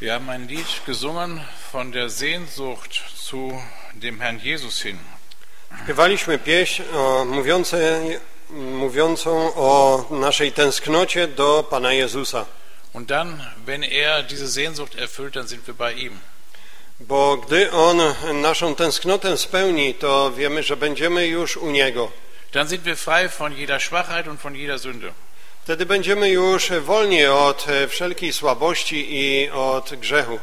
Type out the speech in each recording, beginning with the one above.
Wir haben ein Lied gesungen von der Sehnsucht zu dem Herrn Jesus hin. Śpiewaliśmy pieśń o, mówiące, mówiącą o naszej tęsknocie do Pana Jezusa. Und dann, wenn er diese Sehnsucht erfüllt, dann sind wir bei ihm. Bo gdy On naszą tęsknotę spełni, to wiemy, że będziemy już u Niego. Dann sind wir frei von jeder Schwachheit und von jeder Sünde. Wtedy będziemy już wolni od e, wszelkiej słabości i od grzechu.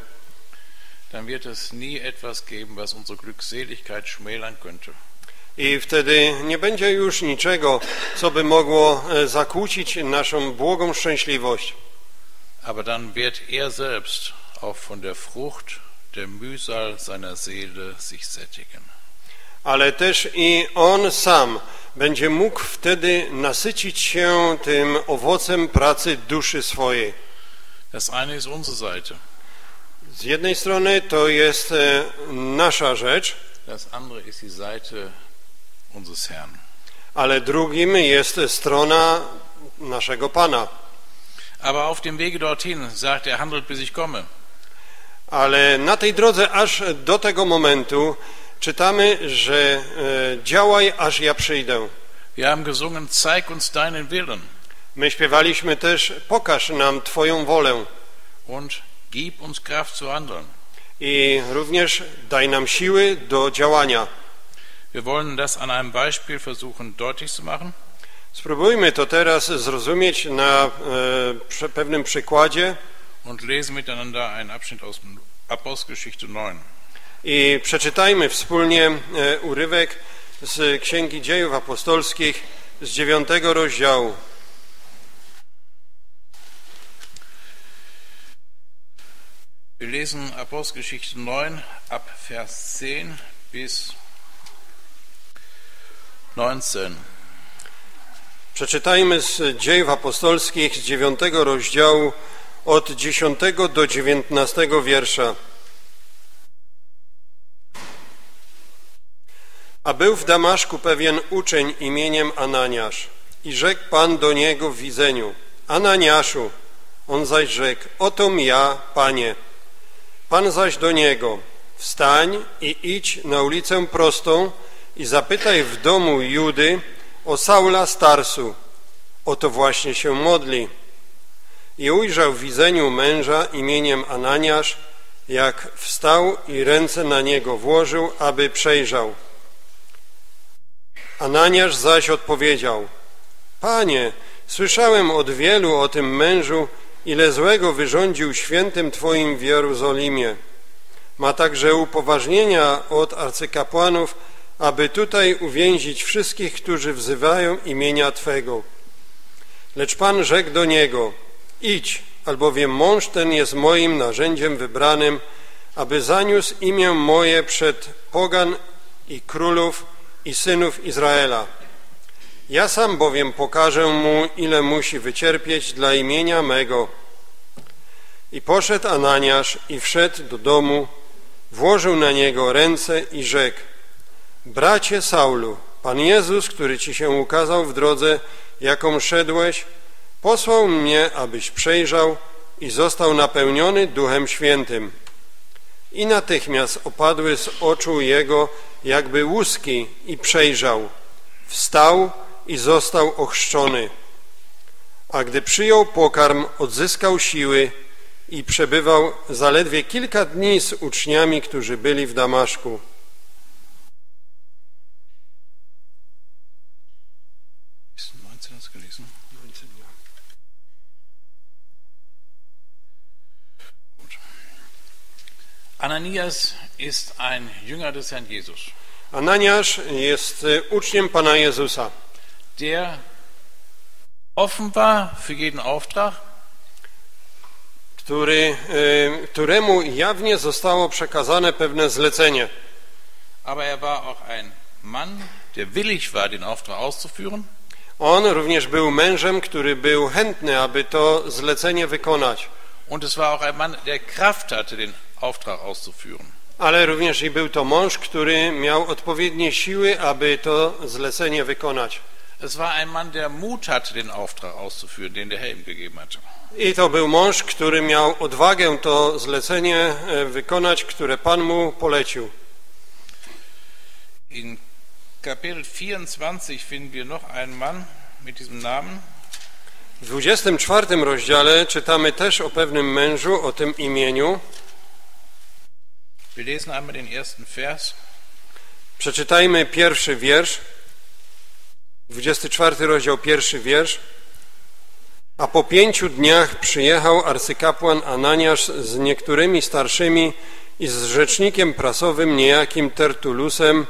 Dann wird es nie etwas geben, was unsere Glückseligkeit schmälern könnte. I wtedy nie będzie już niczego, co by mogło e, zakłócić naszą błogą szczęśliwość. Aber dann wird er selbst auch von der Frucht der Mühsal seiner Seele sich sättigen. Ale też i On sam będzie mógł wtedy nasycić się tym owocem pracy duszy swojej. Das eine ist unsere Seite, Z jednej strony to jest e, nasza rzecz, das andere ist die Seite unseres Herrn. ale drugim jest strona naszego Pana. Aber auf dem Wege dorthin sagt er, handelt bis ich komme. Ale na tej drodze aż do tego momentu czytamy, że e, działaj aż ja przyjdę. Wir haben gesungen, zeig uns deinen Willen My śpiewaliśmy też pokaż nam Twoją wolę und gib uns Kraft zu handeln. i również daj nam siły do działania. Wir wollen das an einem Beispiel versuchen deutlich zu machen. Spróbujmy to teraz zrozumieć na e, pewnym przykładzie und lesen miteinander einen Abschnitt aus Apostelgeschichte 9. i przeczytajmy wspólnie e, urywek z Księgi Dziejów Apostolskich z dziewiątego rozdziału. Wir lesen Apostelgeschichte 9 ab Vers 10 bis 19. Przeczytajmy z Dziejów Apostolskich z dziewiątego rozdziału od dziesiątego do dziewiętnastego wiersza. A był w Damaszku pewien uczeń imieniem Ananiasz i rzekł Pan do niego w widzeniu, Ananiaszu, on zaś rzekł, otom ja, Panie. Pan zaś do niego, wstań i idź na ulicę prostą i zapytaj w domu Judy o Saula Starsu. Oto właśnie się modli. I ujrzał w widzeniu męża imieniem Ananiasz, jak wstał i ręce na niego włożył, aby przejrzał. Ananiasz zaś odpowiedział, Panie, słyszałem od wielu o tym mężu, ile złego wyrządził świętym Twoim w Jerozolimie. Ma także upoważnienia od arcykapłanów, aby tutaj uwięzić wszystkich, którzy wzywają imienia Twego. Lecz Pan rzekł do niego, idź, albowiem mąż ten jest moim narzędziem wybranym, aby zaniósł imię moje przed pogan i królów i synów Izraela. Ja sam bowiem pokażę mu, ile musi wycierpieć dla imienia mego. I poszedł Ananiasz i wszedł do domu, włożył na niego ręce i rzekł, bracie Saulu, Pan Jezus, który ci się ukazał w drodze, jaką szedłeś, posłał mnie, abyś przejrzał i został napełniony Duchem Świętym. I natychmiast opadły z oczu jego jakby łuski i przejrzał. Wstał i został ochrzczony. A gdy przyjął pokarm, odzyskał siły i przebywał zaledwie kilka dni z uczniami, którzy byli w Damaszku. Ananias ist ein Jünger des Herrn Jesus, Ananiasz jest uczniem Pana Jezusa, der offen war für jeden Auftrag, który, któremu jawnie zostało przekazane pewne zlecenie. aber er war auch ein Mann, der willig war, den Auftrag auszuführen. On również był mężem, który był chętny, aby to zlecenie wykonać, und es war auch ein Mann, der Kraft hatte, den Auftrag auszuführen. ale również i był to mąż, który miał odpowiednie siły, aby to zlecenie wykonać. Es war ein Mann, der Mut hatte, den Auftrag auszuführen, den der Herr ihm gegeben hatte. I to był mąż, który miał odwagę to zlecenie e, wykonać, które Pan mu polecił. In Kapitel 24 finden wir noch einen Mann mit diesem Namen. W 24 rozdziale czytamy też o pewnym mężu, o tym imieniu. Wir lesen einmal den ersten Vers. Przeczytajmy pierwszy wiersz. 24 rozdział, pierwszy wiersz. A po pięciu dniach przyjechał arcykapłan Ananiasz z niektórymi starszymi i z rzecznikiem prasowym niejakim Tertulusem,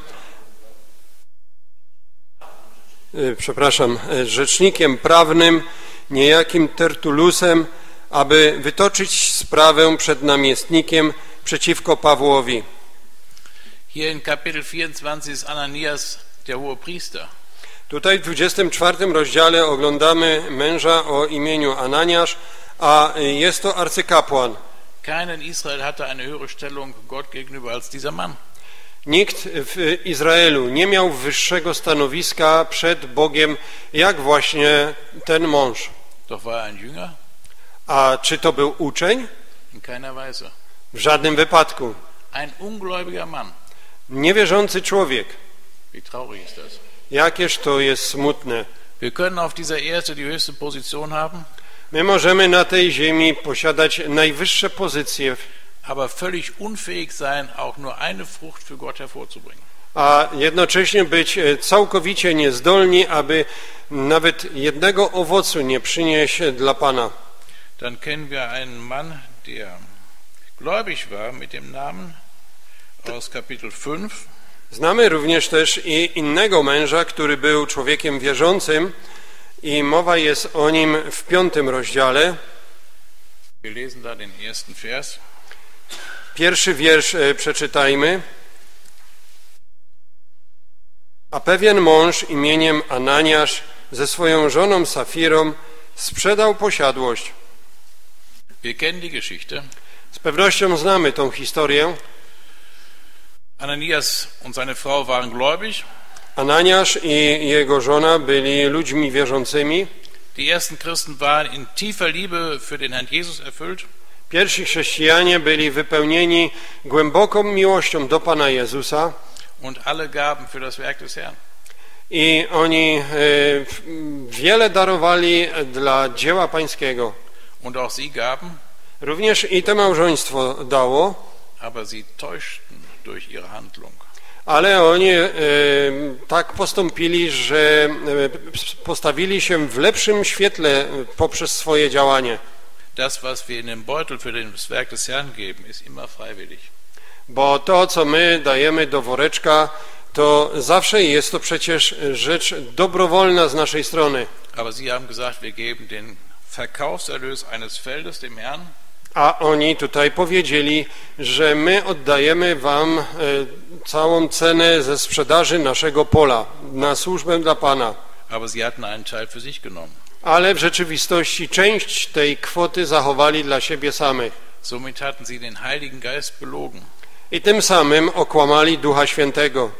y, przepraszam, y, rzecznikiem prawnym niejakim Tertulusem, aby wytoczyć sprawę przed namiestnikiem przeciwko Pawłowi. Hier in Kapitel 24 ist Ananias der. Tutaj w 24 rozdziale oglądamy męża o imieniu Ananiasz, a jest to arcykapłan. In Israel hatte eine höhere Stellung Gott gegenüber als dieser Mann. Nikt w Izraelu nie miał wyższego stanowiska przed Bogiem, jak właśnie ten mąż. Doch war er ein Jünger? A czy to był uczeń? In keiner Weise. W żadnym wypadku. Ein ungläubiger Mann. Niewierzący człowiek. Wie traurig ist das? Jakież to jest smutne. Wir können auf dieser Erde die höchste Position haben, My możemy na tej ziemi posiadać najwyższe pozycje, aber völlig unfähig sein, auch nur eine Frucht für Gott hervorzubringen. a jednocześnie być e, całkowicie niezdolni, aby nawet jednego owocu nie przynieść dla Pana. Dann kennen wir einen Mann, der gläubig war mit dem Namen aus Kapitel 5. Znamy również też i innego męża, który był człowiekiem wierzącym i mowa jest o nim w piątym rozdziale. Wir lesen da den ersten Vers. Pierwszy wiersz e, przeczytajmy. A pewien mąż imieniem Ananiasz ze swoją żoną Safirą sprzedał posiadłość. Wir kennen die Geschichte. Pewnością znamy tą historię. Ananias und seine Frau waren gläubig. Ananiasz i jego żona byli ludźmi wierzącymi. Die ersten Christen waren in tiefer Liebe für den Herrn Jesus erfüllt. Pierwsi chrześcijanie byli wypełnieni głęboką miłością do Pana Jezusa und alle gaben für das Werk des Herrn. i oni e, wiele darowali dla dzieła pańskiego. Und auch sie gaben, Również i to małżeństwo dało, aber sie täuschten durch ihre Handlung. ale oni e, tak postąpili, że e, postawili się w lepszym świetle poprzez swoje działanie. Das, was wir in den Beutel für das Werk des Herrn geben, ist immer freiwillig. Bo to, co my dajemy do woreczka, to zawsze jest to przecież rzecz dobrowolna z naszej strony. Aber sie haben gesagt, wir geben den Verkaufserlös eines Feldes dem Herrn A oni tutaj powiedzieli, że my oddajemy wam e, całą cenę ze sprzedaży naszego pola na służbę dla Pana. Ale w rzeczywistości część tej kwoty zachowali dla siebie samych. Somit hatten sie den Heiligen Geist belogen. I tym samym okłamali Ducha Świętego.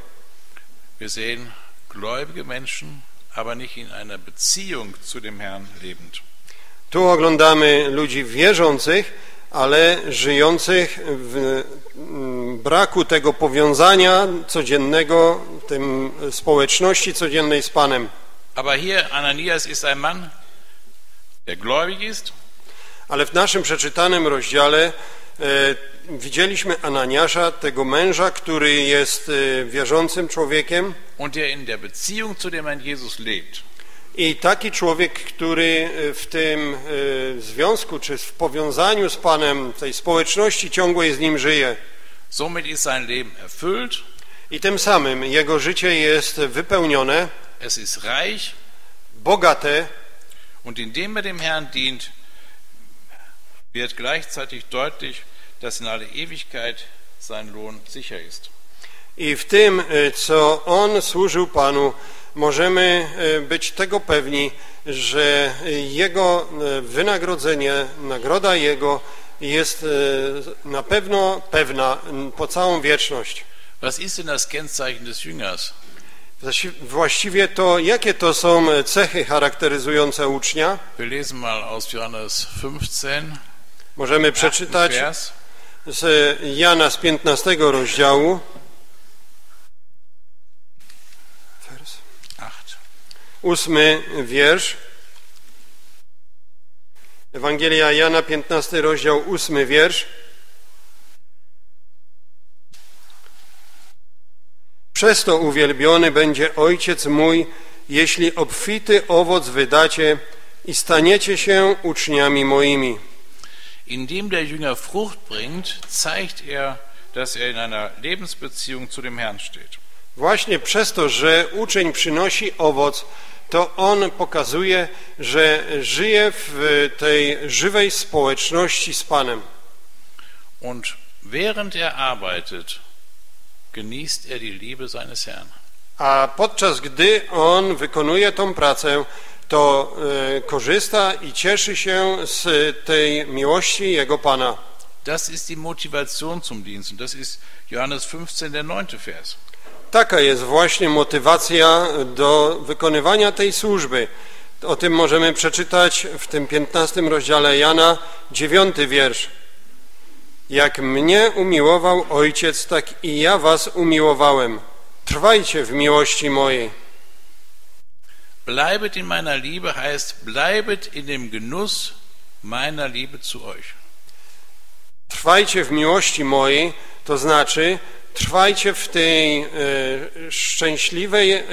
Wir sehen gläubige Menschen, aber nicht in einer Beziehung zu dem Herrn lebend. Tu oglądamy ludzi wierzących, ale żyjących w mm, braku tego powiązania codziennego, tym społeczności codziennej z Panem. Aber hier, Ananias ist ein Mann, der gläubig ist, Ale w naszym przeczytanym rozdziale e, widzieliśmy Ananiasza, tego męża, który jest e, wierzącym człowiekiem und der in der Beziehung zu dem Herrn Jesus lebt. I taki człowiek, który e, w tym e, związku, czy w powiązaniu z Panem, tej społeczności ciągłej z Nim żyje. Somit ist sein Leben erfüllt, I tym samym jego życie jest wypełnione, es ist reich bogate und indem er dem Herrn dient, wird gleichzeitig deutlich, dass in alle Ewigkeit sein Lohn sicher ist. I w tym, e, co on służył Panu, możemy e, być tego pewni, że jego e, wynagrodzenie, nagroda jego jest na pewno pewna po całą wieczność. Was ist denn das Kennzeichen des Jüngers? Właści- Właściwie to jakie to są cechy charakteryzujące ucznia? Wir lesen mal aus Johannes 15, Możemy przeczytać z Jana z 15 rozdziału. Ósmy wiersz. Ewangelia Jana, 15 rozdział, ósmy wiersz. Przez to uwielbiony będzie Ojciec mój, jeśli obfity owoc wydacie i staniecie się uczniami moimi. Indem der Jünger Frucht bringt, zeigt er, dass er in einer Lebensbeziehung zu dem Herrn steht. Właśnie przez to, że uczeń przynosi owoc, to on pokazuje, że żyje w tej żywej społeczności z Panem. Und während er arbeitet, genießt er die Liebe seines Herrn. A podczas gdy on wykonuje tą pracę, to e, korzysta i cieszy się z tej miłości jego Pana. Das ist die Motivation zum Dienst. Und das ist Johannes 15, der neunte Vers. Taka jest właśnie motywacja do wykonywania tej służby. O tym możemy przeczytać w tym 15 rozdziale Jana, 9 wiersz. Jak mnie umiłował Ojciec, tak i ja was umiłowałem. Trwajcie w miłości mojej. Bleibet in meiner Liebe heißt, bleibet in dem Genuss meiner Liebe zu euch. Trwajcie w miłości mojej, to znaczy trwajcie w tej e, szczęśliwej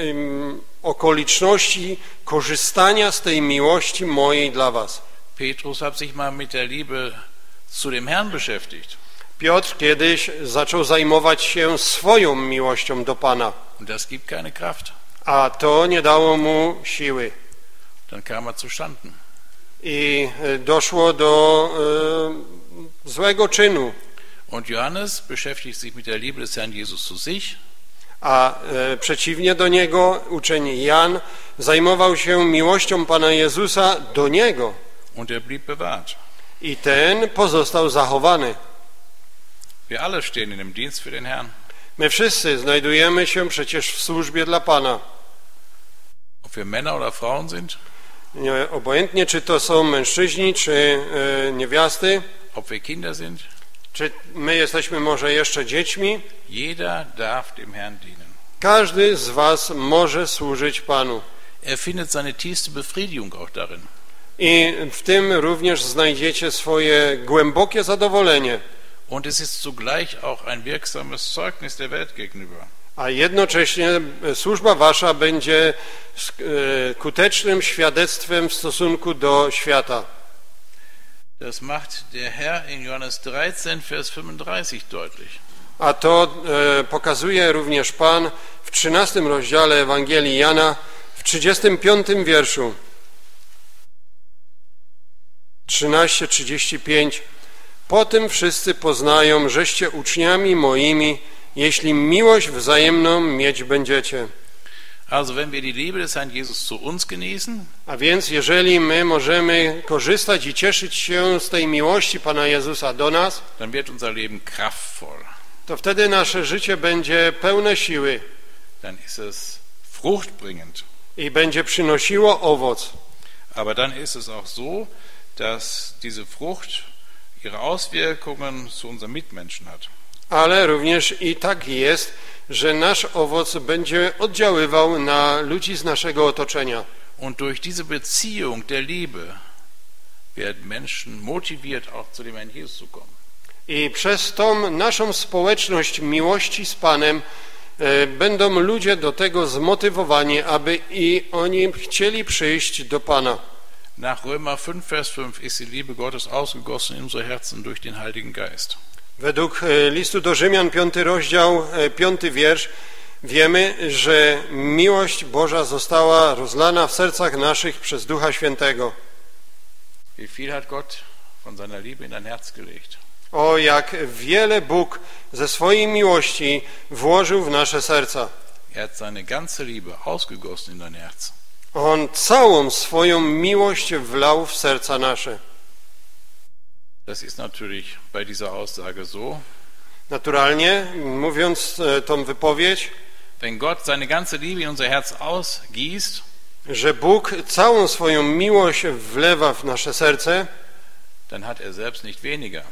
okoliczności korzystania z tej miłości mojej dla was. Petrus hat sich mal mit der Liebe zu dem Herrn beschäftigt. Piotr kiedyś zaczął zajmować się swoją miłością do Pana, das gibt keine Kraft. a to nie dało mu siły. Dann kam er zustanden. I e, doszło do e, złego czynu. Und Johannes beschäftigt sich mit der Liebe des Herrn Jesus zu sich A e, przeciwnie do niego uczeń Jan zajmował się miłością Pana Jezusa do niego und er blieb bewahrt. i ten pozostał zachowany. Wir alle stehen in dem Dienst für den Herrn. My wszyscy znajdujemy się przecież w służbie dla Pana. Ob wir Männer oder Frauen sind, Nie, obojętnie czy to są mężczyźni, czy e, niewiasty, ob wir Kinder sind, czy my jesteśmy może jeszcze dziećmi, jeder darf dem Herrn dienen. każdy z was może służyć Panu. Er findet seine tiefste Befriedigung auch darin. I w tym również znajdziecie swoje głębokie zadowolenie. Und es ist zugleich auch ein wirksames Zeugnis der Welt gegenüber. A jednocześnie e, służba wasza będzie e, skutecznym świadectwem w stosunku do świata. Das macht der Herr in Johannes 13, Vers 35 deutlich. A to e, pokazuje również Pan w 13 rozdziale Ewangelii Jana w 35 wierszu. 13:35 Po tym wszyscy poznają, żeście uczniami moimi, jeśli miłość wzajemną mieć będziecie. A więc jeżeli my możemy korzystać i cieszyć się z tej miłości Pana Jezusa do nas, dann wird unser Leben kraftvoll. to wtedy nasze życie będzie pełne siły Dann ist es fruchtbringend. i będzie przynosiło owoc. Aber dann ist es auch so, dass diese Frucht ihre Auswirkungen zu unseren Mitmenschen hat. Ale również i tak jest, że nasz owoc będzie oddziaływał na ludzi z naszego otoczenia. Und durch diese Beziehung der Liebe werden Menschen motiviert, auch zu dem Herrn Jesus zu kommen. I przez tą naszą społeczność miłości z Panem e, będą ludzie do tego zmotywowani, aby i oni chcieli przyjść do Pana. Nach Römer 5, Vers 5 ist die Liebe Gottes ausgegossen in unsere Herzen durch den Heiligen Geist. Według e, listu do Rzymian, piąty rozdział, e, piąty wiersz, wiemy, że miłość Boża została rozlana w sercach naszych przez Ducha Świętego. Wie viel hat Gott von seiner Liebe in dein Herz gelegt? O, jak wiele Bóg ze swojej miłości włożył w nasze serca. Er hat seine ganze Liebe ausgegossen in dein Herz. On całą swoją miłość wlał w serca nasze. Das ist natürlich bei dieser Aussage so. Naturalnie, mówiąc e, tą wypowiedź, wenn Gott seine ganze Liebe in unser Herz ausgießt, że Bóg całą swoją miłość wlewa w nasze serce, dann hat er selbst nicht weniger,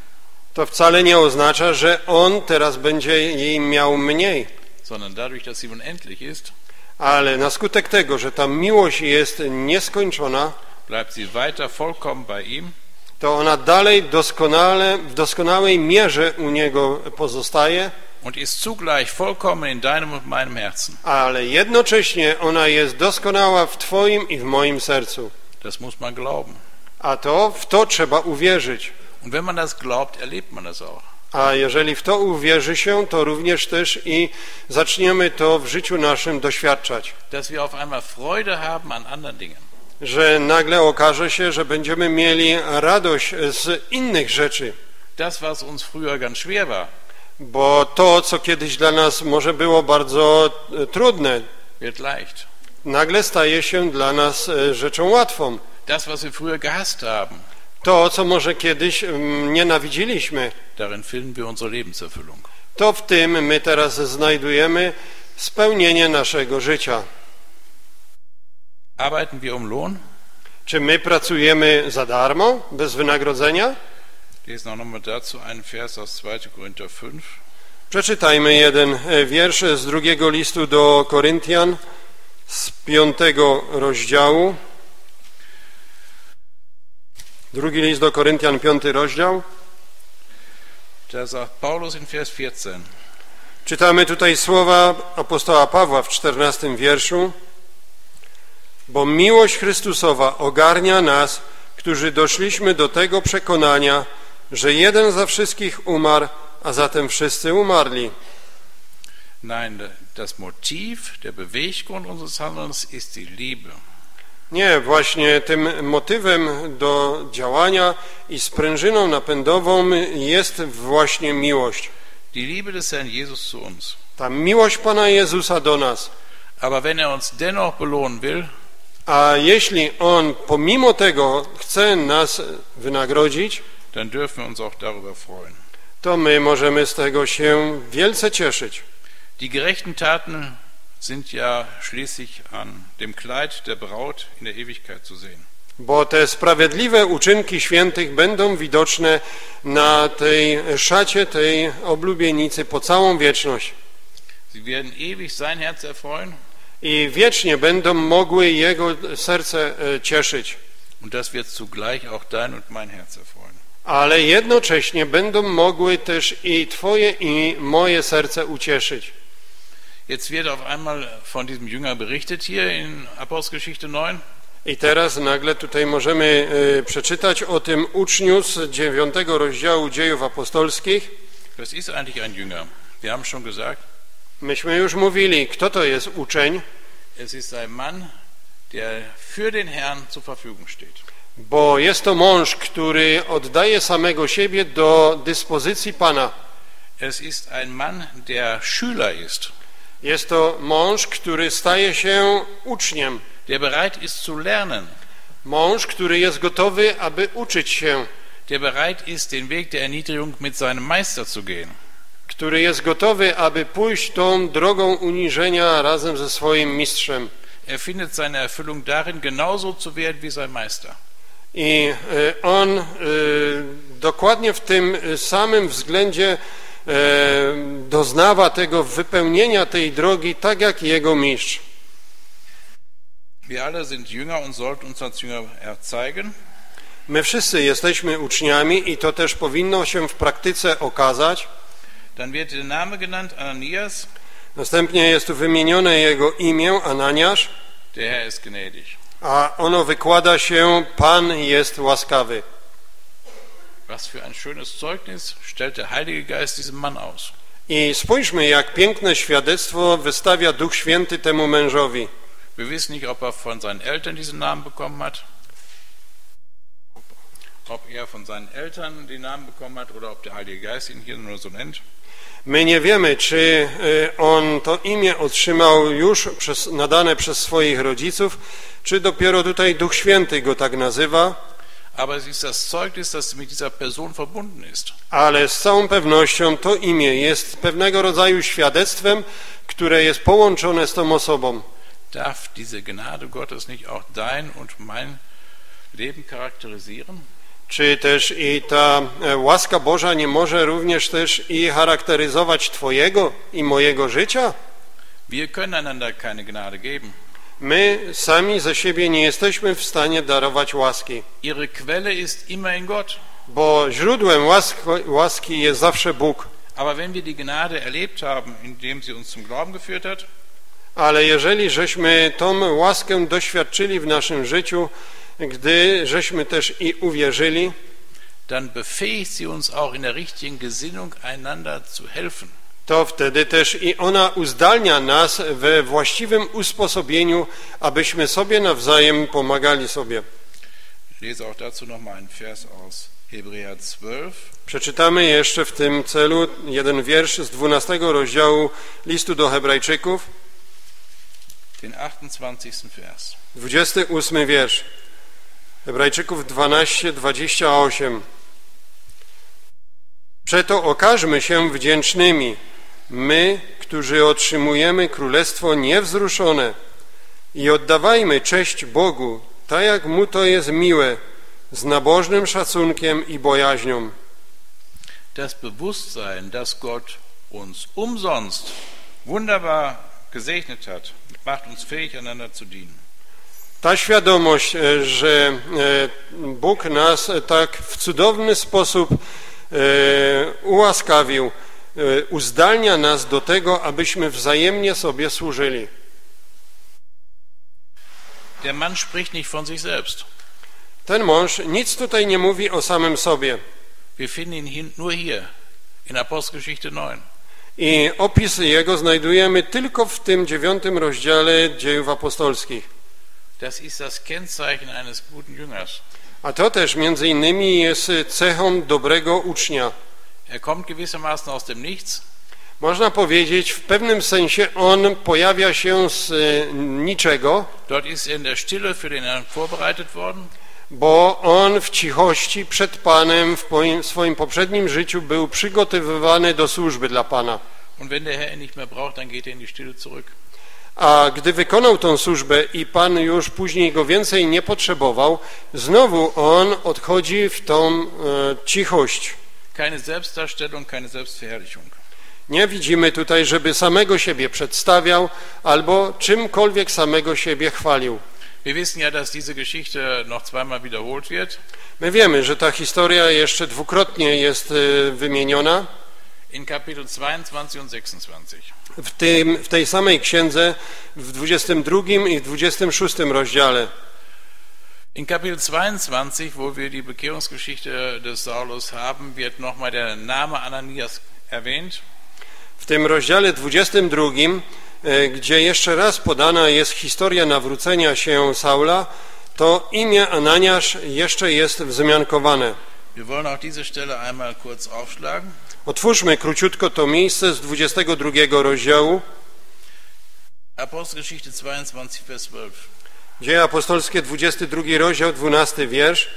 to wcale nie oznacza, że On teraz będzie jej miał mniej. sondern dadurch, dass sie unendlich ist, Ale na skutek tego, że ta miłość jest nieskończona, bleibt sie weiter vollkommen bei ihm to ona dalej doskonale, w doskonałej mierze u Niego pozostaje, und ist zugleich vollkommen in deinem und meinem Herzen. ale jednocześnie ona jest doskonała w Twoim i w moim sercu. Das muss man glauben. A to w to trzeba uwierzyć. Und wenn man das glaubt, erlebt man das auch. A jeżeli w to uwierzy się, to również też i zaczniemy to w życiu naszym doświadczać. Dass wir auf einmal Freude haben an anderen Dingen. Że nagle okaże się, że będziemy mieli radość z innych rzeczy. Das, was uns früher ganz schwer war, Bo to, co kiedyś dla nas może było bardzo e, trudne, wird leicht. nagle staje się dla nas e, rzeczą łatwą. Das, was wir früher gehasst haben, To, co może kiedyś nienawidziliśmy, darin finden wir unsere Lebenserfüllung. to w tym my teraz znajdujemy spełnienie naszego życia. Arbeiten wir um Lohn? Czy my pracujemy za darmo, bez wynagrodzenia? Lesen auch nochmal dazu einen Vers aus 2. Korinther 5. Przeczytajmy jeden e, wiersz z drugiego listu do Koryntian, z piątego rozdziału. Drugi list do Koryntian, piąty rozdział. Da sagt Paulus in Vers 14, Czytamy tutaj słowa apostoła Pawła w czternastym wierszu. Bo miłość Chrystusowa ogarnia nas, którzy doszliśmy do tego przekonania, że jeden za wszystkich umarł, a zatem wszyscy umarli. nein, das Motiv, der Beweggrund unseres Handelns ist die Liebe. Nie, właśnie tym motywem do działania i sprężyną napędową jest właśnie miłość. Die Liebe des Herrn Jesus zu uns. Ta miłość Pana Jezusa do nas. Aber wenn er uns dennoch belohnen will, A jeśli On pomimo tego chce nas wynagrodzić, dann dürfen wir uns auch darüber freuen. to my możemy z tego się wielce cieszyć. Die gerechten Taten sind ja schließlich an dem Kleid der Braut in der Ewigkeit zu sehen. Bo te sprawiedliwe uczynki świętych będą widoczne na tej szacie tej oblubienicy po całą wieczność. Sie werden ewig sein Herz erfreuen I wiecznie będą mogły Jego serce e, cieszyć. und das wird zugleich auch dein und mein Herz erfreuen. ale jednocześnie będą mogły też i Twoje i moje serce ucieszyć. Jetzt wird auf einmal von diesem Jünger berichtet hier in Apostelgeschichte 9. I teraz nagle tutaj możemy e, przeczytać o tym uczniu z dziewiątego rozdziału dziejów apostolskich. Was ist eigentlich ein Jünger? Wir haben schon gesagt, Myśmy już mówili, kto to jest uczeń, es ist ein Mann, der für den Herrn zur Verfügung steht. bo jest to mąż, który oddaje samego siebie do dyspozycji Pana. Es ist ein Mann, der Schüler ist, Jest to mąż, który staje się uczniem. der bereit ist zu lernen, Mąż, który jest gotowy, aby uczyć się. der bereit ist, den Weg der Erniedrigung mit seinem Meister zu gehen. Który jest gotowy, aby pójść tą drogą uniżenia razem ze swoim mistrzem. Er findet seine Erfüllung darin, genauso zu werden wie sein Meister. I e, on e, dokładnie w tym samym względzie e, doznawa tego wypełnienia tej drogi, tak jak jego mistrz. Wir alle sind Jünger und sollten uns als Jünger erzeigen. My wszyscy jesteśmy uczniami i to też powinno się w praktyce okazać. Dann wird der Name genannt, Ananias, Następnie jest tu wymienione jego imię, Ananiasz, der Herr ist gnädig. a ono wykłada się Pan jest łaskawy. Was für ein schönes Zeugnis stellt der Heilige Geist diesem Mann aus. I spójrzmy, jak piękne świadectwo wystawia Duch Święty temu mężowi. Wir wissen nicht, ob er von seinen Eltern diesen Namen bekommen hat, ob er von seinen Eltern den Namen bekommen hat oder ob der Heilige Geist ihn hier nur so nennt. My nie wiemy, czy y, on to imię otrzymał już przez, nadane przez swoich rodziców, czy dopiero tutaj Duch Święty go tak nazywa, aber es ist das Zeugnis, das mit dieser Person verbunden ist. Ale z całą pewnością to imię jest pewnego rodzaju świadectwem, które jest połączone z tą osobą. Darf diese Gnade Gottes nicht auch dein und mein Leben charakterisieren? Czy też i ta e, łaska Boża nie może również też i charakteryzować Twojego i mojego życia? Wir können einander keine Gnade geben. My sami ze siebie nie jesteśmy w stanie darować łaski, Ihre Quelle ist immer in Gott. bo źródłem łaski, łaski jest zawsze Bóg. Aber wenn wir die Gnade erlebt haben, indem sie uns zum Glauben geführt hat, Ale jeżeli żeśmy tą łaskę doświadczyli w naszym życiu, gdy żeśmy też i uwierzyli, dann befähigt sie uns auch in der richtigen Gesinnung einander zu helfen. to wtedy też i ona uzdalnia nas we właściwym usposobieniu, abyśmy sobie nawzajem pomagali sobie. Ich lese auch dazu nochmal einen Vers aus Hebräer 12. Przeczytamy jeszcze w tym celu jeden wiersz z 12 rozdziału listu do Hebrajczyków, Den 28. Vers. 28 wiersz. Hebrajczyków 12, 28. Przeto okażmy się wdzięcznymi, my, którzy otrzymujemy królestwo niewzruszone i oddawajmy cześć Bogu, tak jak Mu to jest miłe, z nabożnym szacunkiem i bojaźnią. Das Bewusstsein, dass Gott uns umsonst wunderbar gesegnet hat, macht uns fähig, einander zu dienen. Ta świadomość, e, że e, Bóg nas tak w cudowny sposób e, ułaskawił, e, uzdalnia nas do tego, abyśmy wzajemnie sobie służyli. Der Mann spricht nicht von sich selbst. Ten mąż nic tutaj nie mówi o samym sobie. Wir finden ihn nur hier, in Apostelgeschichte 9. I opis jego znajdujemy tylko w tym dziewiątym rozdziale dziejów apostolskich. Das ist das Kennzeichen eines guten Jüngers. A to też między innymi jest cechą dobrego ucznia. Er kommt gewissermaßen aus dem Nichts, Można powiedzieć, w pewnym sensie on pojawia się z niczego, dort ist er in der Stille für den Herrn vorbereitet worden. Bo on w cichości przed Panem w swoim poprzednim życiu był przygotowywany do służby dla Pana. Er. A gdy wykonał tą służbę i Pan już później go więcej nie potrzebował, znowu on odchodzi w tą e, cichość. Keine Selbstdarstellung, keine Selbstverherrlichung. Nie widzimy tutaj, żeby samego siebie przedstawiał albo czymkolwiek samego siebie chwalił. Wir wissen ja, dass diese Geschichte noch zweimal wiederholt wird. My wiemy, że ta historia jeszcze dwukrotnie jest e, wymieniona In Kapitel 22 und 26. w, tym, w tej samej księdze w 22 i w 26 rozdziale. In Kapitel 22, wo wir die Bekehrungsgeschichte des Saulus haben, wird nochmal der Name Ananias erwähnt. W tym rozdziale 22, e, gdzie jeszcze raz podana jest historia nawrócenia się Saula, to imię Ananiasz jeszcze jest wzmiankowane. Otwórzmy króciutko to miejsce z 22 rozdziału, Apostelgeschichte 22, Vers 12. Dzieje apostolskie, 22 rozdział, 12 wiersz.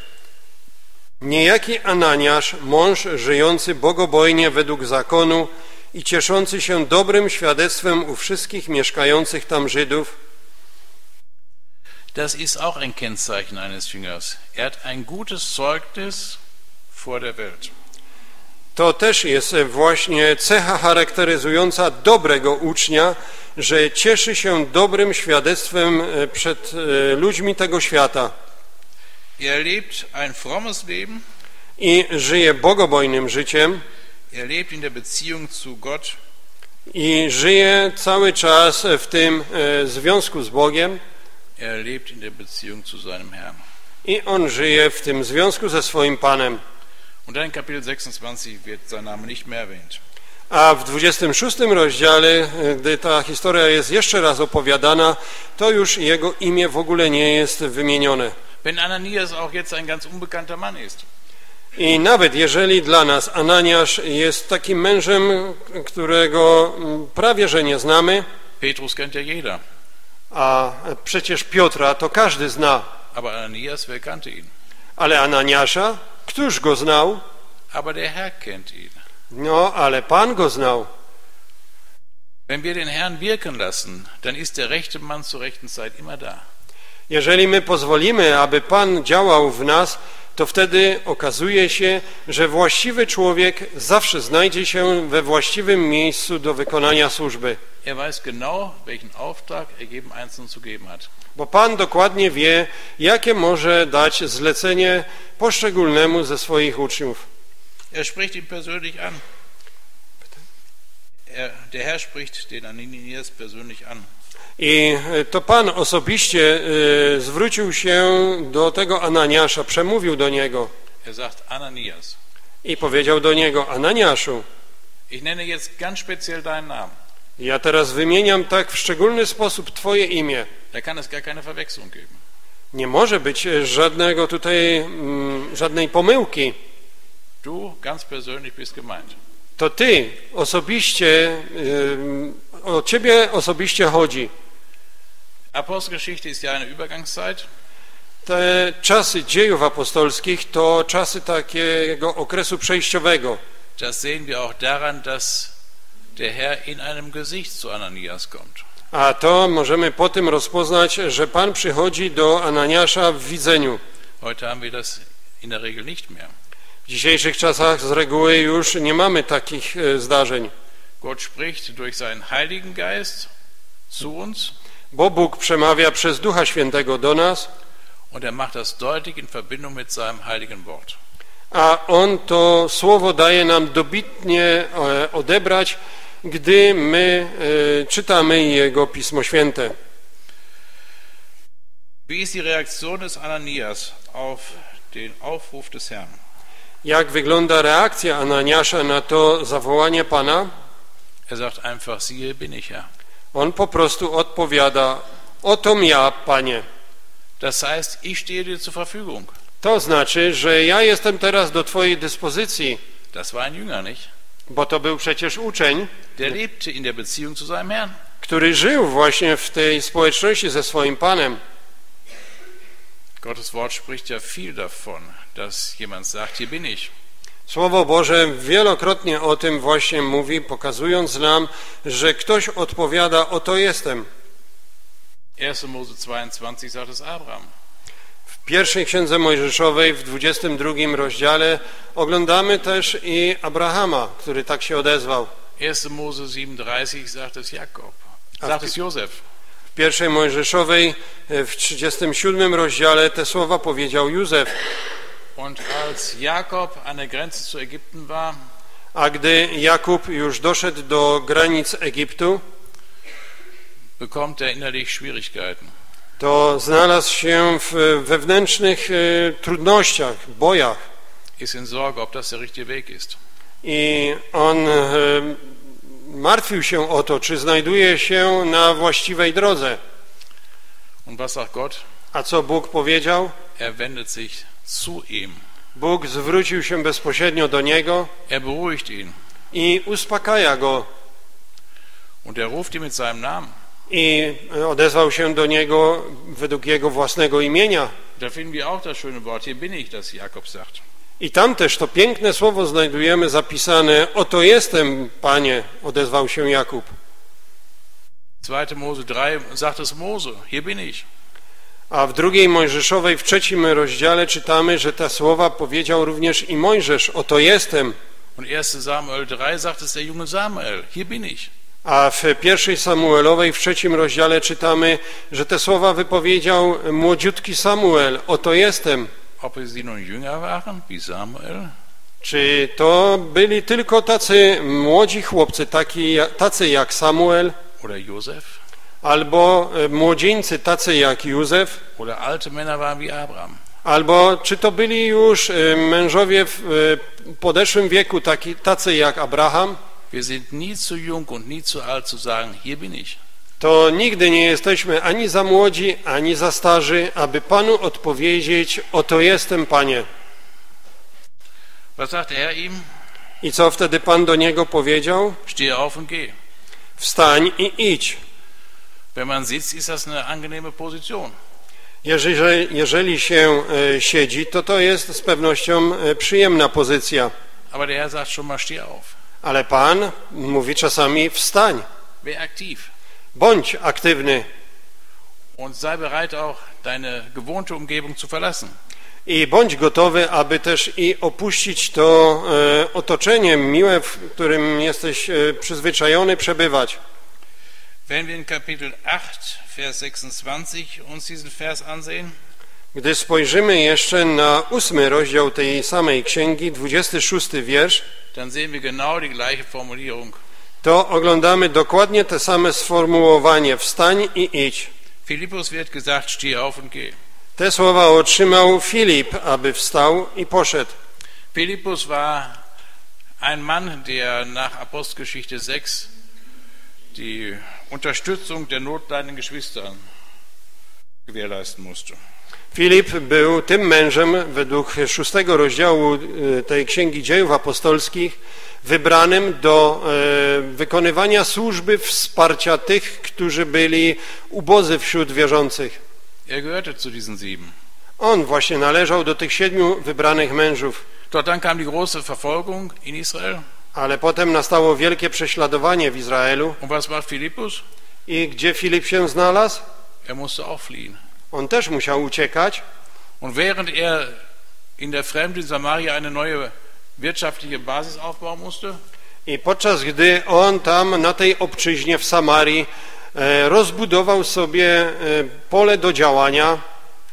Niejaki Ananiasz, mąż żyjący bogobojnie według zakonu i cieszący się dobrym świadectwem u wszystkich mieszkających tam Żydów, Das ist auch ein Kennzeichen eines Jüngers. Er hat ein gutes Zeugnis vor der Welt. to też jest właśnie cecha charakteryzująca dobrego ucznia, że cieszy się dobrym świadectwem e, przed e, ludźmi tego świata Er lebt ein frommes Leben. i żyje bogobojnym życiem Er lebt in der Beziehung zu Gott. i żyje cały czas w tym e, związku z Bogiem Er lebt in der Beziehung zu seinem Herrn. i on żyje w tym związku ze swoim Panem. Und dann in Kapitel 26 wird sein Name nicht mehr erwähnt. A w 26 rozdziale, e, gdy ta historia jest jeszcze raz opowiadana, to już jego imię w ogóle nie jest wymienione. Wenn Ananias auch jetzt ein ganz unbekannter Mann ist, I nawet jeżeli dla nas Ananiasz jest takim mężem, którego prawie że nie znamy, Petrus kennt ja jeder, a przecież Piotra to każdy zna, aber Ananias, wer kannte ihn? Ale Ananiasza, któż go znał? Aber der Herr kennt ihn. No, ale Pan go znał. Wenn wir den Herrn wirken lassen, dann ist der rechte Mann zur rechten Zeit immer da. Jeżeli my pozwolimy, aby Pan działał w nas, to wtedy okazuje się, że właściwy człowiek zawsze znajdzie się we właściwym miejscu do wykonania służby. Er weiß genau, welchen Auftrag er jedem Einzelnen zu geben hat. Bo Pan dokładnie wie, jakie może dać zlecenie poszczególnemu ze swoich uczniów. Er spricht ihn persönlich an. Er, der Herr spricht den Ananias persönlich an. I e, to Pan osobiście e, zwrócił się do tego Ananiasza, przemówił do niego Er i powiedział do niego, Ananiaszu, ja teraz wymieniam tak w szczególny sposób Twoje imię. Nie może być żadnego tutaj, mm, żadnej pomyłki. Du ganz persönlich bist gemeint. To Ty osobiście, y, o Ciebie osobiście chodzi. Apostelgeschichte ist ja eine Übergangszeit. Te czasy dziejów apostolskich to czasy takiego okresu przejściowego. Das sehen wir auch daran, dass der Herr in einem Gesicht zu Ananias kommt. A to możemy po tym rozpoznać, że Pan przychodzi do Ananiasza w widzeniu. Heute haben wir das in der Regel nicht mehr. W dzisiejszych czasach z reguły już nie mamy takich e, zdarzeń, Gott spricht durch seinen Heiligen Geist zu uns bo Bóg przemawia przez Ducha Świętego do nas, und er macht das deutlich in Verbindung mit seinem heiligen Wort. a On to słowo daje nam dobitnie e, odebrać, gdy my e, czytamy Jego Pismo Święte. Wie ist die Reaktion des Ananias auf den Aufruf des Herrn? Jak wygląda reakcja Ananiasza na to zawołanie Pana? Er sagt einfach, siehe, bin ich Herr. On po prostu odpowiada, oto ja, Panie. Das heißt, ich stehe dir zur Verfügung. To znaczy, że ja jestem teraz do Twojej dyspozycji, Das war ein Jünger, nicht? bo to był przecież uczeń, Der lebte in der Beziehung zu seinem Herrn. który żył właśnie w tej społeczności ze swoim Panem. Gottes Wort spricht ja viel davon, dass jemand sagt, hier bin ich. Słowo Boże wielokrotnie o tym właśnie mówi, pokazując nam, że ktoś odpowiada, oto jestem. 1. Mose 22 sagt es Abraham. W pierwszej księdze Mojżeszowej w 22 rozdziale oglądamy też i Abrahama, który tak się odezwał. 1. Mose 37 sagt es Jakob. Sagt es Josef. W pierwszej Mojżeszowej w 37 rozdziale te słowa powiedział Józef, Und als Jakob an der Grenze zu Ägypten war, a gdy Jakub już doszedł do granic Egiptu, bekommt er innerlich Schwierigkeiten. to znalazł się w wewnętrznych e, trudnościach, bojach Ist in Sorge, ob das der richtige Weg ist. i on e, martwił się o to, czy znajduje się na właściwej drodze. Und was sagt Gott? A co Bóg powiedział? Er wendet sich zu ihm. Bóg zwrócił się bezpośrednio do niego Er beruhigt ihn. i uspokaja go Und er ruft ihn mit seinem Namen. i odezwał się do niego według jego własnego imienia. Da finden wir auch das schöne Wort, hier bin ich, das Jakob sagt. I tam też to piękne słowo znajdujemy zapisane, oto jestem, Panie, odezwał się Jakub. 2. Mose 3 sagt es Mose, hier bin ich. A w drugiej Mojżeszowej, w trzecim rozdziale czytamy, że te słowa powiedział również i Mojżesz, oto jestem. Und 1. Samuel 3 sagt es der junge Samuel, hier bin ich. A w pierwszej Samuelowej, w trzecim rozdziale czytamy, że te słowa wypowiedział młodziutki Samuel, oto jestem. Ob sie nun jünger waren, wie Samuel, Czy to byli tylko tacy młodzi chłopcy, taki, tacy jak Samuel, oder Josef, albo e, młodzieńcy tacy jak Józef, oder alte Männer waren wie Abraham. albo czy to byli już e, mężowie w e, podeszłym wieku, taki, tacy jak Abraham, Wir sind nie zu jung und nie zu alt zu sagen, hier bin ich. to nigdy nie jesteśmy ani za młodzi, ani za starzy, aby Panu odpowiedzieć, oto jestem, Panie. Was Herr ihm? I co wtedy Pan do niego powiedział? Steh auf und geh. Wstań i idź. Wenn man sitzt, ist das eine angenehme Position. Jeżeli, jeżeli się e, siedzi, to to jest z pewnością e, przyjemna pozycja. Aber der Herr sagt schon mal, steh auf. Ale Pan mówi czasami wstań, aktiv. bądź aktywny Und sei bereit, auch deine gewohnte Umgebung zu verlassen. i bądź gotowy, aby też i opuścić to e, otoczenie miłe, w którym jesteś e, przyzwyczajony przebywać. Wenn wir in Kapitel 8, Vers 26 uns diesen Vers ansehen, Gdy spojrzymy jeszcze na ósmy rozdział tej samej księgi, 26 wiersz, dann sehen wir genau die gleiche Formulierung. to oglądamy dokładnie te same sformułowanie wstań i idź. Philippus wird gesagt, steh auf und geh. Te słowa otrzymał Filip, aby wstał i poszedł. Philippus war ein Mann, der nach Apostelgeschichte 6 die Unterstützung der notleidenden Geschwister gewährleisten musste. Filip był tym mężem, według szóstego rozdziału e, tej Księgi Dziejów Apostolskich, wybranym do e, wykonywania służby wsparcia tych, którzy byli ubodzy wśród wierzących. Er gehörte zu diesen sieben. On właśnie należał do tych siedmiu wybranych mężów. Dort dann kam die große Verfolgung in Israel. Ale potem nastało wielkie prześladowanie w Izraelu. Und was macht Philippus? I gdzie Filip się znalazł? Er musste auch fliehen. On też musiał uciekać. Und während er in der Fremde in Samaria eine neue wirtschaftliche Basis aufbauen musste, I podczas gdy on tam na tej obczyźnie w Samarii e, rozbudował sobie e, pole do działania,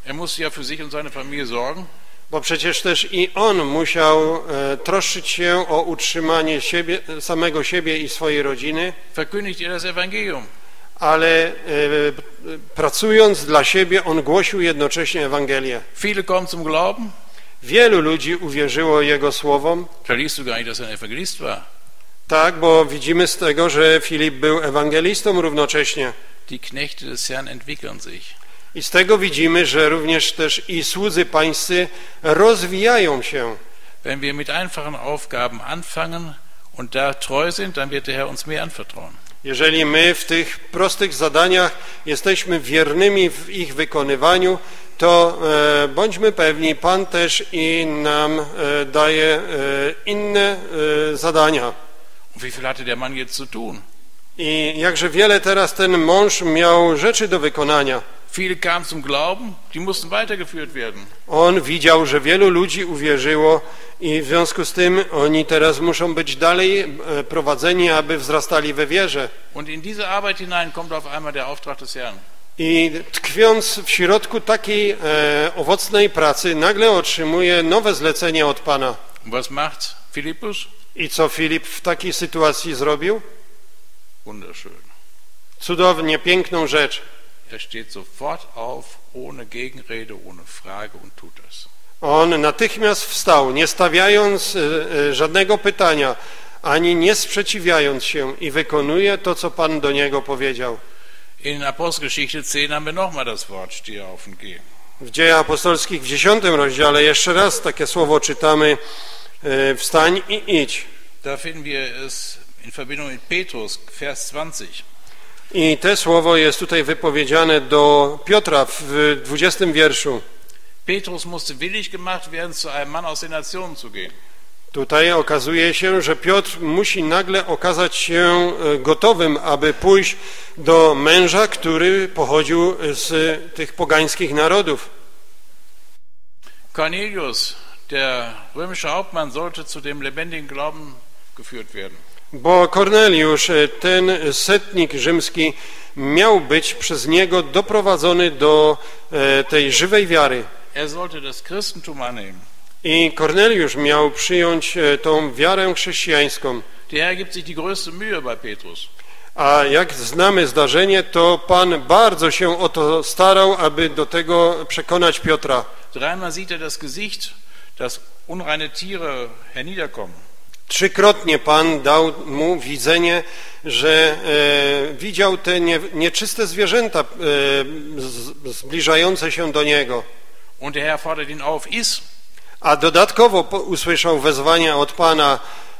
er musste ja für sich und seine Familie sorgen, bo przecież też i on musiał e, troszczyć się o utrzymanie siebie, samego siebie i swojej rodziny, verkündigt er das Evangelium. ale e, pracując dla siebie, on głosił jednocześnie Ewangelię. Viele kommen zum Glauben. Wielu ludzi uwierzyło jego słowom, du gar nicht, dass er ein Evangelist war. tak, bo widzimy z tego, że Filip był ewangelistą równocześnie. Die Knechte des Herrn entwickeln sich. I z tego widzimy, że również też i słudzy pańscy rozwijają się. Wenn wir mit einfachen Aufgaben anfangen und da treu sind, dann wird der Herr uns mehr anvertrauen. Jeżeli my w tych prostych zadaniach jesteśmy wiernymi w ich wykonywaniu, to e, bądźmy pewni, Pan też i nam e, daje e, inne e, zadania. Wie viel hatte der Mann jetzt zu tun? I jakże wiele teraz ten mąż miał rzeczy do wykonania. Viele kamen zum Glauben, die mussten weitergeführt werden. On widział, że wielu ludzi uwierzyło i w związku z tym oni teraz muszą być dalej e, prowadzeni, aby wzrastali we wierze. Und in diese Arbeit hinein kommt auf einmal der Auftrag des Herrn. I tkwiąc w środku takiej e, owocnej pracy, nagle otrzymuje nowe zlecenie od Pana. Was macht Philippus? I co Filip w takiej sytuacji zrobił? Wunderschön. Cudownie, piękną rzecz. Er steht sofort auf, ohne Gegenrede, ohne Frage und tut das. On natychmiast wstał, nie stawiając e, e, żadnego pytania, ani nie sprzeciwiając się i wykonuje to, co Pan do niego powiedział. In Apostelgeschichte 10 haben wir nochmal das Wort, steh auf und geh. W Dziejach Apostolskich w dziesiątym rozdziale jeszcze raz takie słowo czytamy e, wstań i idź. Da finden wir es in Verbindung mit Petrus, Vers 20. I te słowo jest tutaj wypowiedziane do Piotra w 20 wierszu. Petrus musste willig gemacht werden, zu einem Mann aus den Nationen zu gehen. Tutaj okazuje się, że Piotr musi nagle okazać się e, gotowym, aby pójść do męża, który pochodził z tych pogańskich narodów. Cornelius, der römische Hauptmann, sollte zu dem lebendigen Glauben geführt werden. Bo Korneliusz, e, ten setnik rzymski, miał być przez niego doprowadzony do e, tej żywej wiary. Er sollte das Christentum annehmen. I Korneliusz miał przyjąć e, tą wiarę chrześcijańską. Der Herr gibt sich die größte Mühe bei Petrus. A jak znamy zdarzenie, to Pan bardzo się o to starał, aby do tego przekonać Piotra. Dreimal sieht er das Gesicht, dass unreine Tiere herniederkommen. Trzykrotnie Pan dał mu widzenie, że e, widział te nie, nieczyste zwierzęta e, z, zbliżające się do niego. Und der Herr fordert ihn auf, iss. A dodatkowo usłyszał wezwania od Pana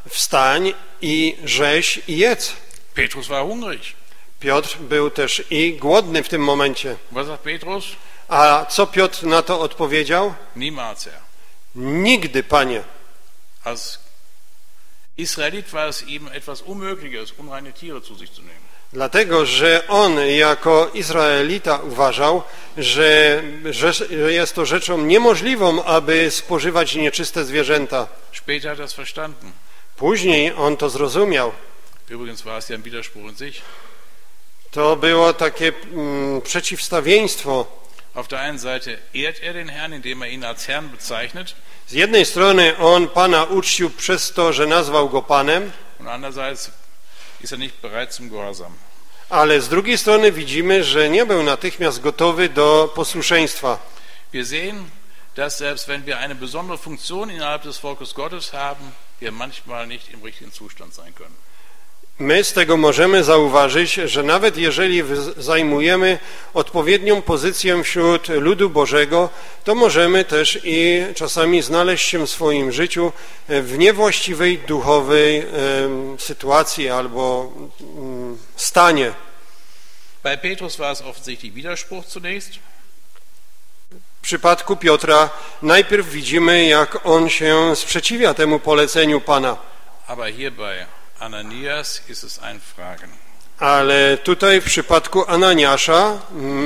wstań i rzeź i jedz. Petrus war hungrig. Piotr był też i głodny w tym momencie. Was sagt Petrus? A co Piotr na to odpowiedział? Niemals, Herr. Nigdy, Panie. Als Israelit war es ihm etwas Unmögliches, unreine Tiere zu sich zu nehmen. Dlatego, że on jako Izraelita uważał, że, że jest to rzeczą niemożliwą, aby spożywać nieczyste zwierzęta. Später hat er verstanden. Później on to zrozumiał. Übrigens war es ja ein Widerspruch in sich. To było takie mm, przeciwstawieństwo. Auf der einen Seite ehrt er den Herrn, indem er ihn als Herrn bezeichnet, Z jednej strony on Pana uczcił przez to, że nazwał go Panem, und andererseits ist er nicht bereit zum Gehorsam. ale z drugiej strony widzimy, że nie był natychmiast gotowy do posłuszeństwa. Wir sehen, dass selbst wenn wir eine besondere Funktion innerhalb des Volkes Gottes haben, wir manchmal nicht im richtigen Zustand sein können. My z tego możemy zauważyć, że nawet jeżeli zajmujemy odpowiednią pozycję wśród ludu Bożego, to możemy też i czasami znaleźć się w swoim życiu w niewłaściwej duchowej sytuacji albo mm, stanie. Bei Petrus war es offensichtlich Widerspruch zunächst. W przypadku Piotra najpierw widzimy, jak on się sprzeciwia temu poleceniu Pana. Aber hier bei Ananias ist es ein Fragen. Ale tutaj w przypadku Ananiasza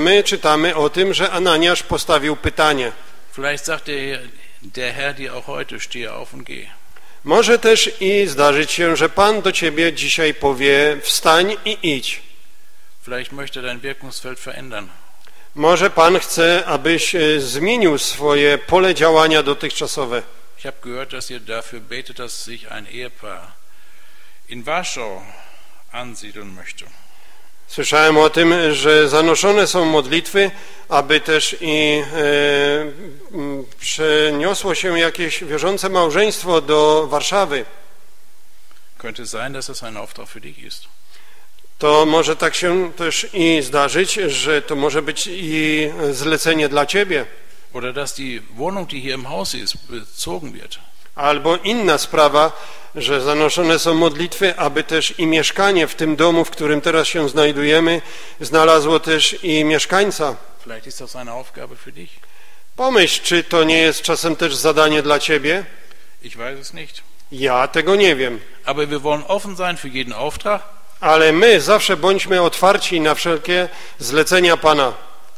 my czytamy o tym, że Ananiasz postawił pytanie. Vielleicht sagt der, der Herr dir auch heute, stehe auf und geh. Może też i zdarzyć się, że Pan do ciebie dzisiaj powie wstań i idź. Vielleicht möchte er dein Wirkungsfeld verändern. Może Pan chce, abyś e, zmienił swoje pole działania dotychczasowe. Ich habe gehört, dass ihr dafür betet, dass sich ein Ehepaar in Warschau ansiedeln möchte. Słyszałem o tym, że zanoszone są modlitwy, aby też i e, przeniosło się jakieś wierzące małżeństwo do Warszawy. Könnte sein, dass das ein Auftrag für dich ist. To może tak się też i zdarzyć, że to może być i zlecenie dla ciebie. Oder dass die Wohnung, die hier im Haus ist, bezogen wird. Albo inna sprawa, że zanoszone są modlitwy, aby też i mieszkanie w tym domu, w którym teraz się znajdujemy, znalazło też i mieszkańca. Pomyśl, czy to nie jest czasem też zadanie dla ciebie? Ja tego nie wiem. Ale my zawsze bądźmy otwarci na wszelkie zlecenia Pana.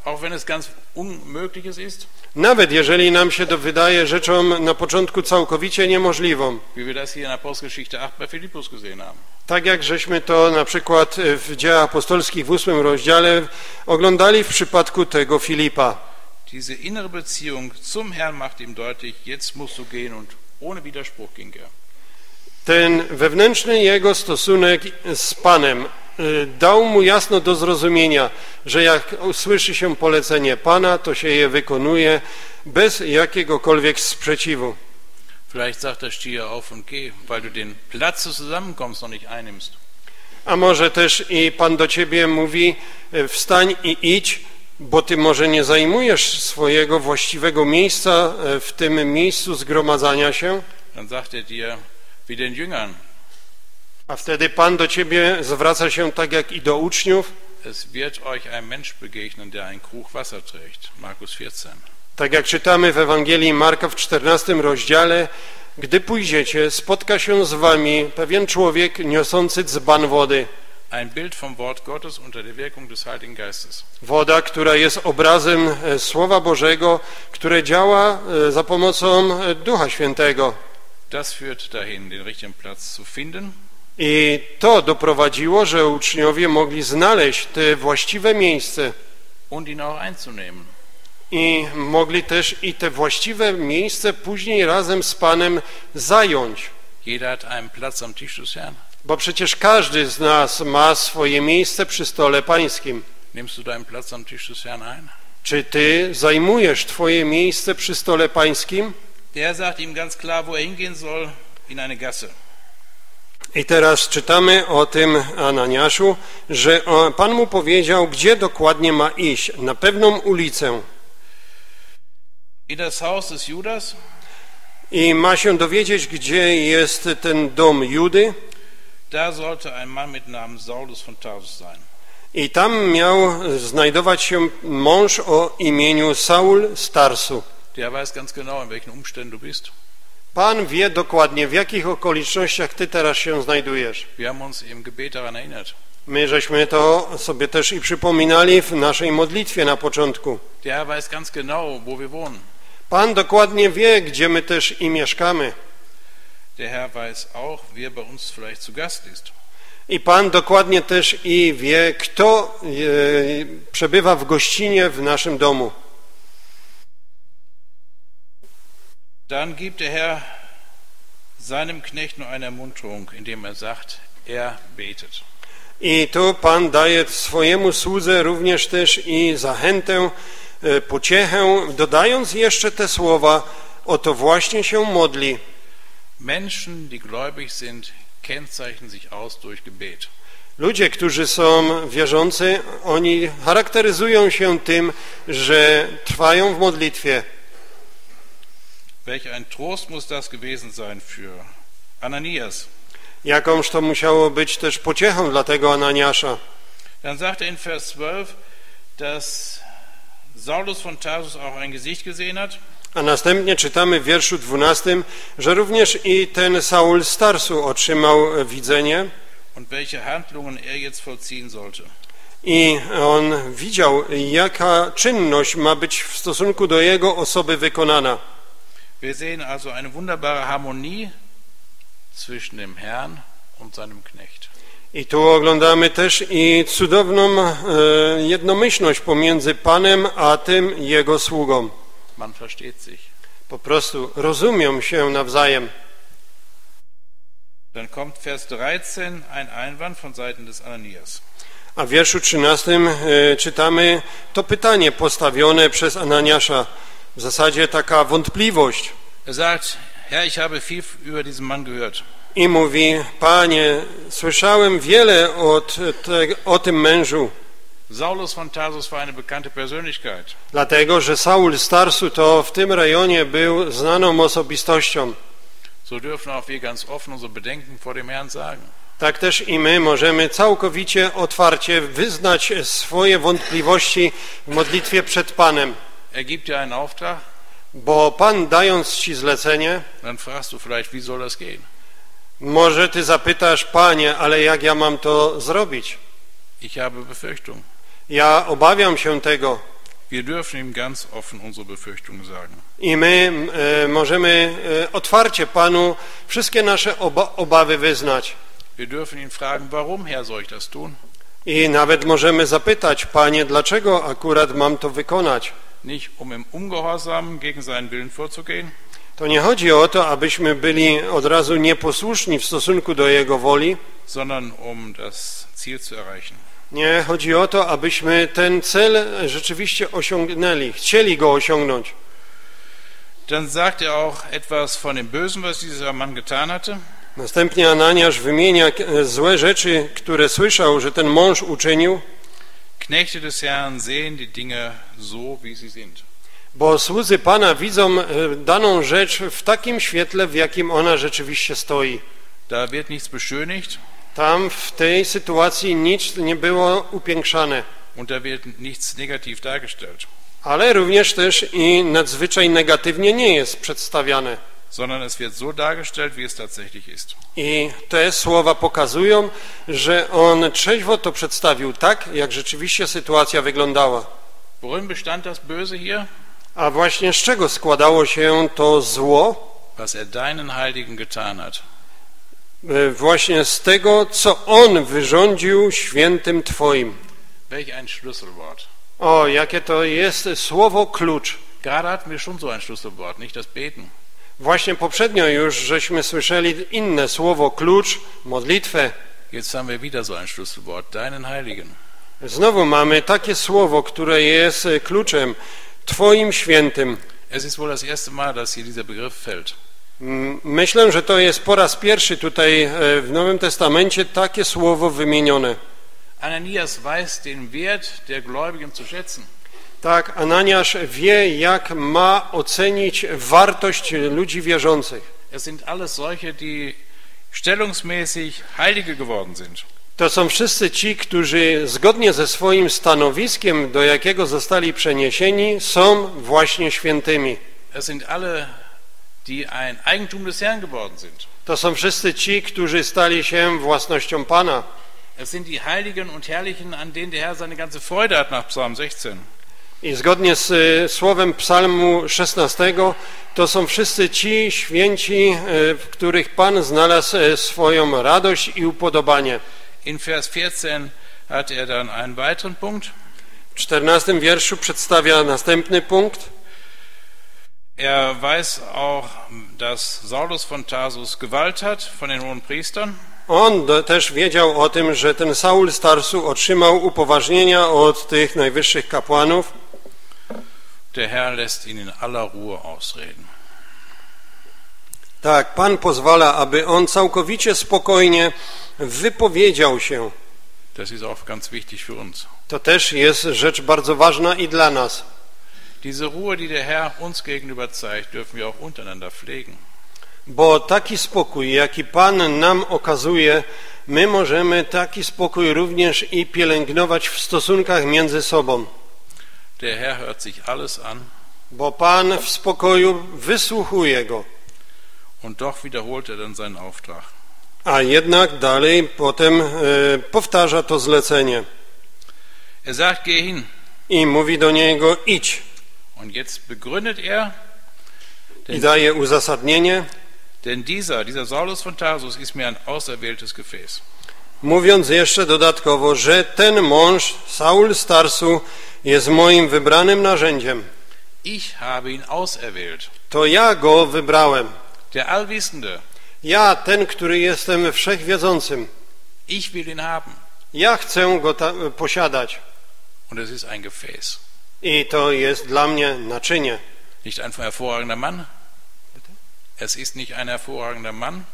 Auch wenn es ganz Unmögliches ist, Nawet jeżeli nam się to wydaje rzeczą na początku całkowicie niemożliwą. wie wir das hier in Apostelgeschichte 8 bei Philippus gesehen haben. Tak jak żeśmy to na przykład w dziejach apostolskich w ósmym rozdziale oglądali w przypadku tego Filipa. Diese innere Beziehung zum Herrn macht ihm deutlich, jetzt musst du gehen und ohne Widerspruch ging er. Ten wewnętrzny jego stosunek z Panem dał mu jasno do zrozumienia, że jak słyszy się polecenie Pana, to się je wykonuje bez jakiegokolwiek sprzeciwu. Vielleicht sagt er, auf und geh, weil du den Platz des Zusammenkommens noch nicht einnimmst. A może też i Pan do ciebie mówi y, wstań i idź, bo ty może nie zajmujesz swojego właściwego miejsca y, w tym miejscu zgromadzania się, Dann sagt er dir, wie den Jüngern, a wtedy Pan do ciebie zwraca się tak jak i do uczniów, es wird euch ein Mensch begegnen, der ein Krug Wasser trägt. Markus 14. Tak jak czytamy w Ewangelii Marka w 14 rozdziale, gdy pójdziecie, spotka się z wami pewien człowiek niosący dzban wody. Ein Bild vom Wort Gottes unter der Wirkung des Heiligen Geistes. Woda, która jest obrazem e, Słowa Bożego, które działa e, za pomocą e, Ducha Świętego. Das führt dahin, den richtigen Platz zu finden I to doprowadziło, że uczniowie mogli znaleźć te właściwe miejsce i mogli też i te właściwe miejsce później razem z Panem zająć. Bo przecież każdy z nas ma swoje miejsce przy stole pańskim. Czy ty zajmujesz twoje miejsce przy stole pańskim? Der sagt ihm ganz klar, wo er hingehen soll, in eine Gasse. I teraz czytamy o tym Ananiaszu, że o- Pan mu powiedział, gdzie dokładnie ma iść, na pewną ulicę. In das Haus des Judas, I ma się dowiedzieć, gdzie jest ten dom Judy da sollte ein Mann mit Namen Saulus von Tarsus sein. I tam miał znajdować się mąż o imieniu Saul Starsu. Der weiß ganz genau, in welchen Umständen du bist. Pan wie dokładnie, w jakich okolicznościach ty teraz się znajdujesz. My żeśmy to sobie też i przypominali w naszej modlitwie na początku. Pan dokładnie wie, gdzie my też i mieszkamy. I Pan dokładnie też i wie, kto e, przebywa w gościnie w naszym domu. Dann gibt der Herr seinem Knecht nur eine Ermunterung, indem er sagt, er betet. I tu Pan daje swojemu słudze również też i zachętę, e, pociechę, dodając jeszcze te słowa, oto właśnie się modli. Menschen, die gläubig sind, kennzeichnen sich aus durch Gebet. Ludzie, którzy są wierzący, oni charakteryzują się tym, że trwają w modlitwie. Welch ein Trost muss das gewesen sein für Ananias. Jakąż to musiało być też pociechą dla tego Ananiasza. Dann sagt er in Vers 12, dass Saulus von Tarsus auch ein Gesicht gesehen hat. A następnie czytamy w wierszu 12, że również i ten Saul z Tarsu otrzymał widzenie und welche Handlungen er jetzt vollziehen sollte. i on widział, jaka czynność ma być w stosunku do jego osoby wykonana. Wir sehen also eine wunderbare Harmonie zwischen dem Herrn und seinem Knecht. I tu oglądamy też i cudowną e, jednomyślność pomiędzy Panem a tym Jego sługą. Man versteht sich. Po prostu rozumią się nawzajem. Dann kommt Vers 13 ein Einwand von Seiten des Ananias. A w wierszu 13 e, czytamy to pytanie postawione przez Ananiasza. W zasadzie taka wątpliwość. Er sagt, Herr, ich habe viel über diesen Mann gehört. I mówi, Panie, słyszałem wiele od te, o tym mężu, Saulus von Tarsus war eine bekannte Persönlichkeit. dlatego że Saul z Tarsu to w tym rejonie był znaną osobistością. So dürfen auch wir ganz offen unsere Bedenken vor dem Herrn sagen. Tak też i my możemy całkowicie otwarcie wyznać swoje wątpliwości w modlitwie przed Panem, Er gibt dir einen Auftrag, bo Pan dając Ci zlecenie, dann fragst du vielleicht, wie soll das gehen? może Ty zapytasz, Panie, ale jak ja mam to zrobić? Ich habe Befürchtung. Ja obawiam się tego Wir dürfen ihm ganz offen unsere Befürchtungen sagen. i my e, możemy e, otwarcie Panu wszystkie nasze oba, obawy wyznać. Wir dürfen ihn fragen, warum, Herr, soll ich das tun? I nawet możemy zapytać, Panie, dlaczego akurat mam to wykonać? Nicht um im Ungehorsam gegen seinen Willen vorzugehen, To nie chodzi o to, abyśmy byli od razu nieposłuszni w stosunku do Jego woli. sondern um das Ziel zu erreichen. Nie, chodzi o to, abyśmy ten cel rzeczywiście osiągnęli, chcieli go osiągnąć. Dann sagt er auch etwas von dem Bösen, was dieser Mann getan hatte. Następnie Ananiasz wymienia e, złe rzeczy, które słyszał, że ten mąż uczynił, Knechte des Herrn sehen die Dinge so, wie sie sind. bo słudzy Pana widzą e, daną rzecz w takim świetle, w jakim ona rzeczywiście stoi. Da wird nichts beschönigt Tam w tej sytuacji nic nie było upiększane, und da wird nichts negativ dargestellt, ale również też i nadzwyczaj negatywnie nie jest przedstawiane. Sondern es wird so dargestellt, wie es tatsächlich ist. I te słowa pokazują, że on trzeźwo to przedstawił tak, jak rzeczywiście sytuacja wyglądała. Worin bestand das Böse hier? A właśnie z czego składało się to zło? Was er deinen Heiligen getan hat. E, Właśnie z tego, co on wyrządził świętym Twoim. Welch ein Schlüsselwort. O, jakie to jest słowo klucz. Gerade hatten wir schon so ein Schlüsselwort, nicht das Beten. Właśnie poprzednio już żeśmy słyszeli inne słowo klucz, modlitwę. Jetzt haben wir wieder so ein Schlüsselwort, deinen Heiligen. Znowu mamy takie słowo, które jest e, kluczem Twoim świętym. Es ist wohl das erste Mal, dass hier dieser Begriff fällt. Mm, Myślę, że to jest po raz pierwszy tutaj e, w Nowym Testamencie takie słowo wymienione. Ananias weiß den Wert der Gläubigen zu schätzen. Tak, Ananiasz wie, jak ma ocenić wartość ludzi wierzących. Es sind alles solche, die stellungsmäßig Heilige geworden sind. To są wszyscy ci, którzy zgodnie ze swoim stanowiskiem, do jakiego zostali przeniesieni, są właśnie świętymi. Es sind alle, die ein Eigentum des Herrn geworden sind. To są wszyscy ci, którzy stali się własnością Pana. Es sind die Heiligen und Herrlichen, an denen der Herr seine ganze Freude hat nach Psalm 16. I zgodnie z e, słowem psalmu 16, to są wszyscy ci święci, e, w których Pan znalazł e, swoją radość i upodobanie. In Vers 14 hat er dann einen weiteren Punkt. W 14 wierszu przedstawia następny punkt. Er weiß auch, dass Saulus von Tarsus Gewalt hat von den hohen Priestern. On też wiedział o tym, że ten Saul z Tarsu otrzymał upoważnienia od tych najwyższych kapłanów. Der Herr lässt ihn in aller Ruhe ausreden. Tak, Pan pozwala, aby on całkowicie spokojnie wypowiedział się. Das ist auch ganz wichtig für uns. To też jest rzecz bardzo ważna i dla nas. Diese Ruhe, die der Herr uns gegenüber zeigt, dürfen wir auch untereinander pflegen. Bo taki spokój, jaki Pan nam okazuje, my możemy taki spokój również i pielęgnować w stosunkach między sobą. Der Herr hört sich alles an Bo Pan w spokoju wysłuchuje go. und doch wiederholt er dann seinen Auftrag. A jednak dalej potem e, powtarza to zlecenie Er sagt, geh hin. i mówi do niego idź. Und jetzt begründet er, I daje uzasadnienie, denn dieser, dieser Saulus von Tarsus ist mir ein auserwähltes Gefäß. mówiąc jeszcze dodatkowo, że ten mąż, Saul z Tarsu, jest moim wybranym narzędziem. Ich habe ihn auserwählt. To ja go wybrałem. Der Allwissende. Ja, ten, który jestem wszechwiedzącym. Ich will ihn haben. Ja chcę go posiadać. Und es ist ein Gefäß. I to jest dla mnie naczynie. Nicht ein hervorragender Mann. Es ist nicht ein hervorragender Mann,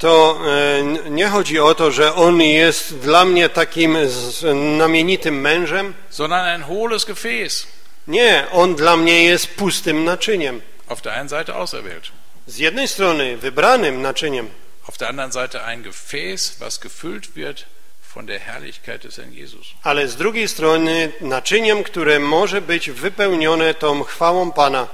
To e, nie chodzi o to, że on jest dla mnie takim z- namienitym mężem. sondern ein hohles Gefäß. Nie, on dla mnie jest pustym naczyniem. Auf der einen Seite auserwählt, Z jednej strony wybranym naczyniem, auf der anderen Seite ein Gefäß, was gefüllt wird von der Herrlichkeit des Herrn Jesus. ale z drugiej strony naczyniem, które może być wypełnione tą chwałą Pana.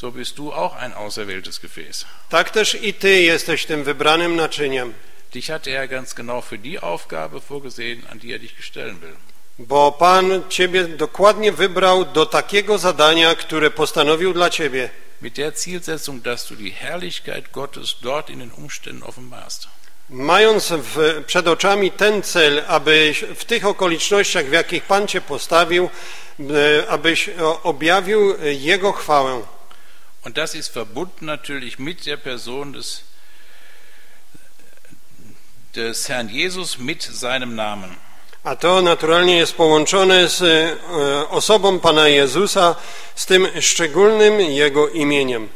So bist du auch ein auserwähltes Gefäß. Tak też i Ty jesteś tym wybranym naczyniem, Dich hat er ganz genau für die Aufgabe vorgesehen, an die er dich stellen will. bo Pan Ciebie dokładnie wybrał do takiego zadania, które postanowił dla Ciebie. Mit der Zielsetzung, dass du die Herrlichkeit Gottes dort in den Umständen offenbarst. Mając w, przed oczami ten cel, abyś w tych okolicznościach, w jakich Pan Cię postawił, e, abyś objawił Jego chwałę. Und das ist verbunden natürlich mit der Person des, des Herrn Jesus, mit seinem Namen. A to naturalnie jest połączone z e, osobą Pana Jezusa, z tym szczególnym Jego imieniem.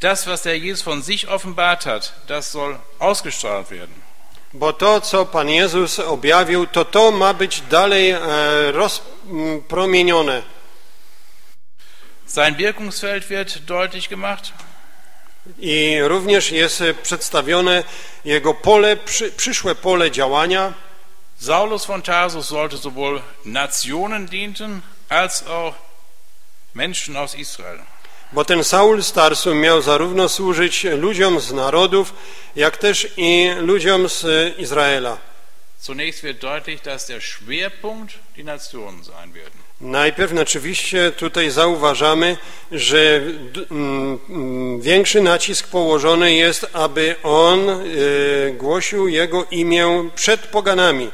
Das, was der Jesus von sich offenbart hat, das soll ausgestrahlt werden. Bo to, co Pan Jezus objawił, to to ma być dalej e, rozpromienione. Sein Wirkungsfeld wird deutlich gemacht. I również jest przedstawione Jego pole, przy, przyszłe pole działania. Saulus von Tarsus sollte sowohl Nationen dienten, als auch Menschen aus Israel. Bo ten Saul z Tarsu miał zarówno służyć ludziom z narodów, jak też i ludziom z Izraela. Zunächst wird deutlich, dass der Schwerpunkt die Nationen sein werden. Najpierw oczywiście tutaj zauważamy, że mm, większy nacisk położony jest, aby on e, głosił jego imię przed poganami.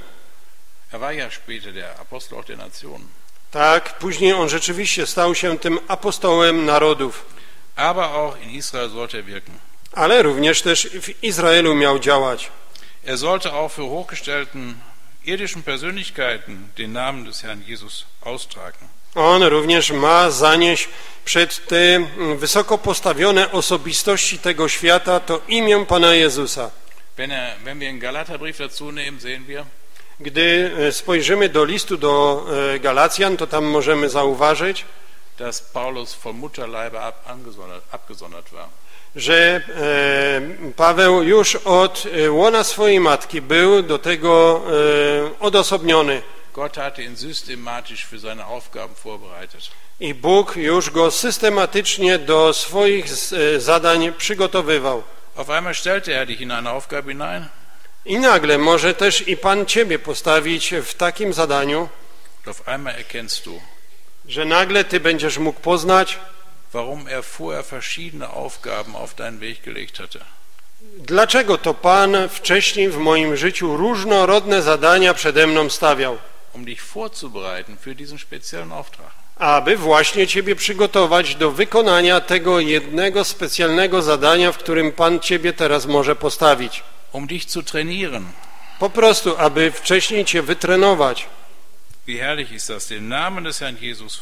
Tak, później on rzeczywiście stał się tym apostołem narodów, er ale również też w Izraelu miał działać. Er sollte auch für hochgestellten irdischen Persönlichkeiten den Namen des Herrn Jesus austragen. On również ma zanieść przed te wysoko postawione osobistości tego świata to imię Pana Jezusa. Wenn, er, wenn wir den Galaterbrief dazu nehmen, sehen wir, Gdy e, spojrzymy do listu do e, Galacjan, to tam możemy zauważyć, dass Paulus vom Mutterleibe ab, abgesondert war. Że e, Paweł już od e, łona swojej matki był do tego e, odosobniony. Gott hatte ihn systematisch für seine Aufgaben vorbereitet. I Bóg już go systematycznie do swoich zadań przygotowywał. Auf einmal stellte er dich in eine Aufgabe hinein. I nagle może też i Pan Ciebie postawić w takim zadaniu, Und auf einmal erkennst du, że nagle Ty będziesz mógł poznać, warum er vorher verschiedene Aufgaben auf deinen Weg gelegt hatte. dlaczego to Pan wcześniej w moim życiu różnorodne zadania przede mną stawiał, Um dich vorzubereiten für diesen speziellen Auftrag. aby właśnie Ciebie przygotować do wykonania tego jednego specjalnego zadania, w którym Pan Ciebie teraz może postawić. Um dich zu trainieren. Po prostu, aby wcześniej Cię wytrenować. Wie herrlich ist das, den Namen des Herrn Jesus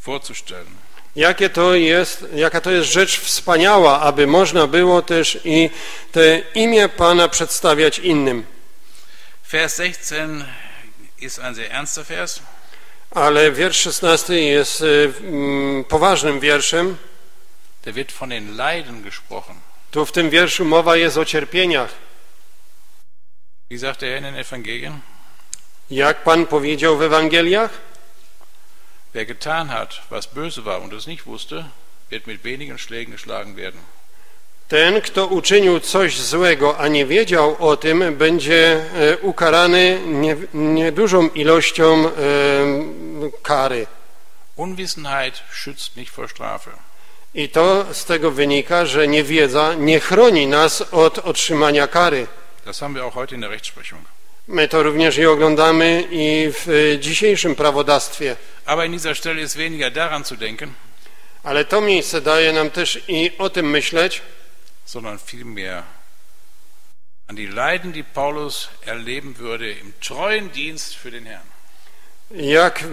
vorzustellen. Jakie to jest, jaka to jest rzecz wspaniała, aby można było też i te imię Pana przedstawiać innym. Vers 16 ist ein sehr ernster Vers. Ale wiersz 16 jest y, mm, poważnym wierszem. Da wird von den Leiden gesprochen. Tu w tym wierszu mowa jest o cierpieniach. Wie sagt er in den Evangelien? Jak Pan powiedział w Ewangeliach, Wer getan hat, was böse war und es nicht wusste, wird mit wenigen Schlägen geschlagen werden. ten, kto uczynił coś złego, a nie wiedział o tym, będzie e, ukarany nie- niedużą ilością e, kary. Unwissenheit schützt nicht vor Strafe. I to z tego wynika, że niewiedza nie chroni nas od otrzymania kary. Das haben wir auch heute in der Rechtsprechung. My to również i oglądamy i w e, dzisiejszym prawodawstwie. Aber in dieser Stelle ist weniger daran zu denken, Ale to miejsce daje nam też i o tym myśleć, sondern vielmehr an die Leiden, die Paulus erleben würde im treuen Dienst für den Herrn. jak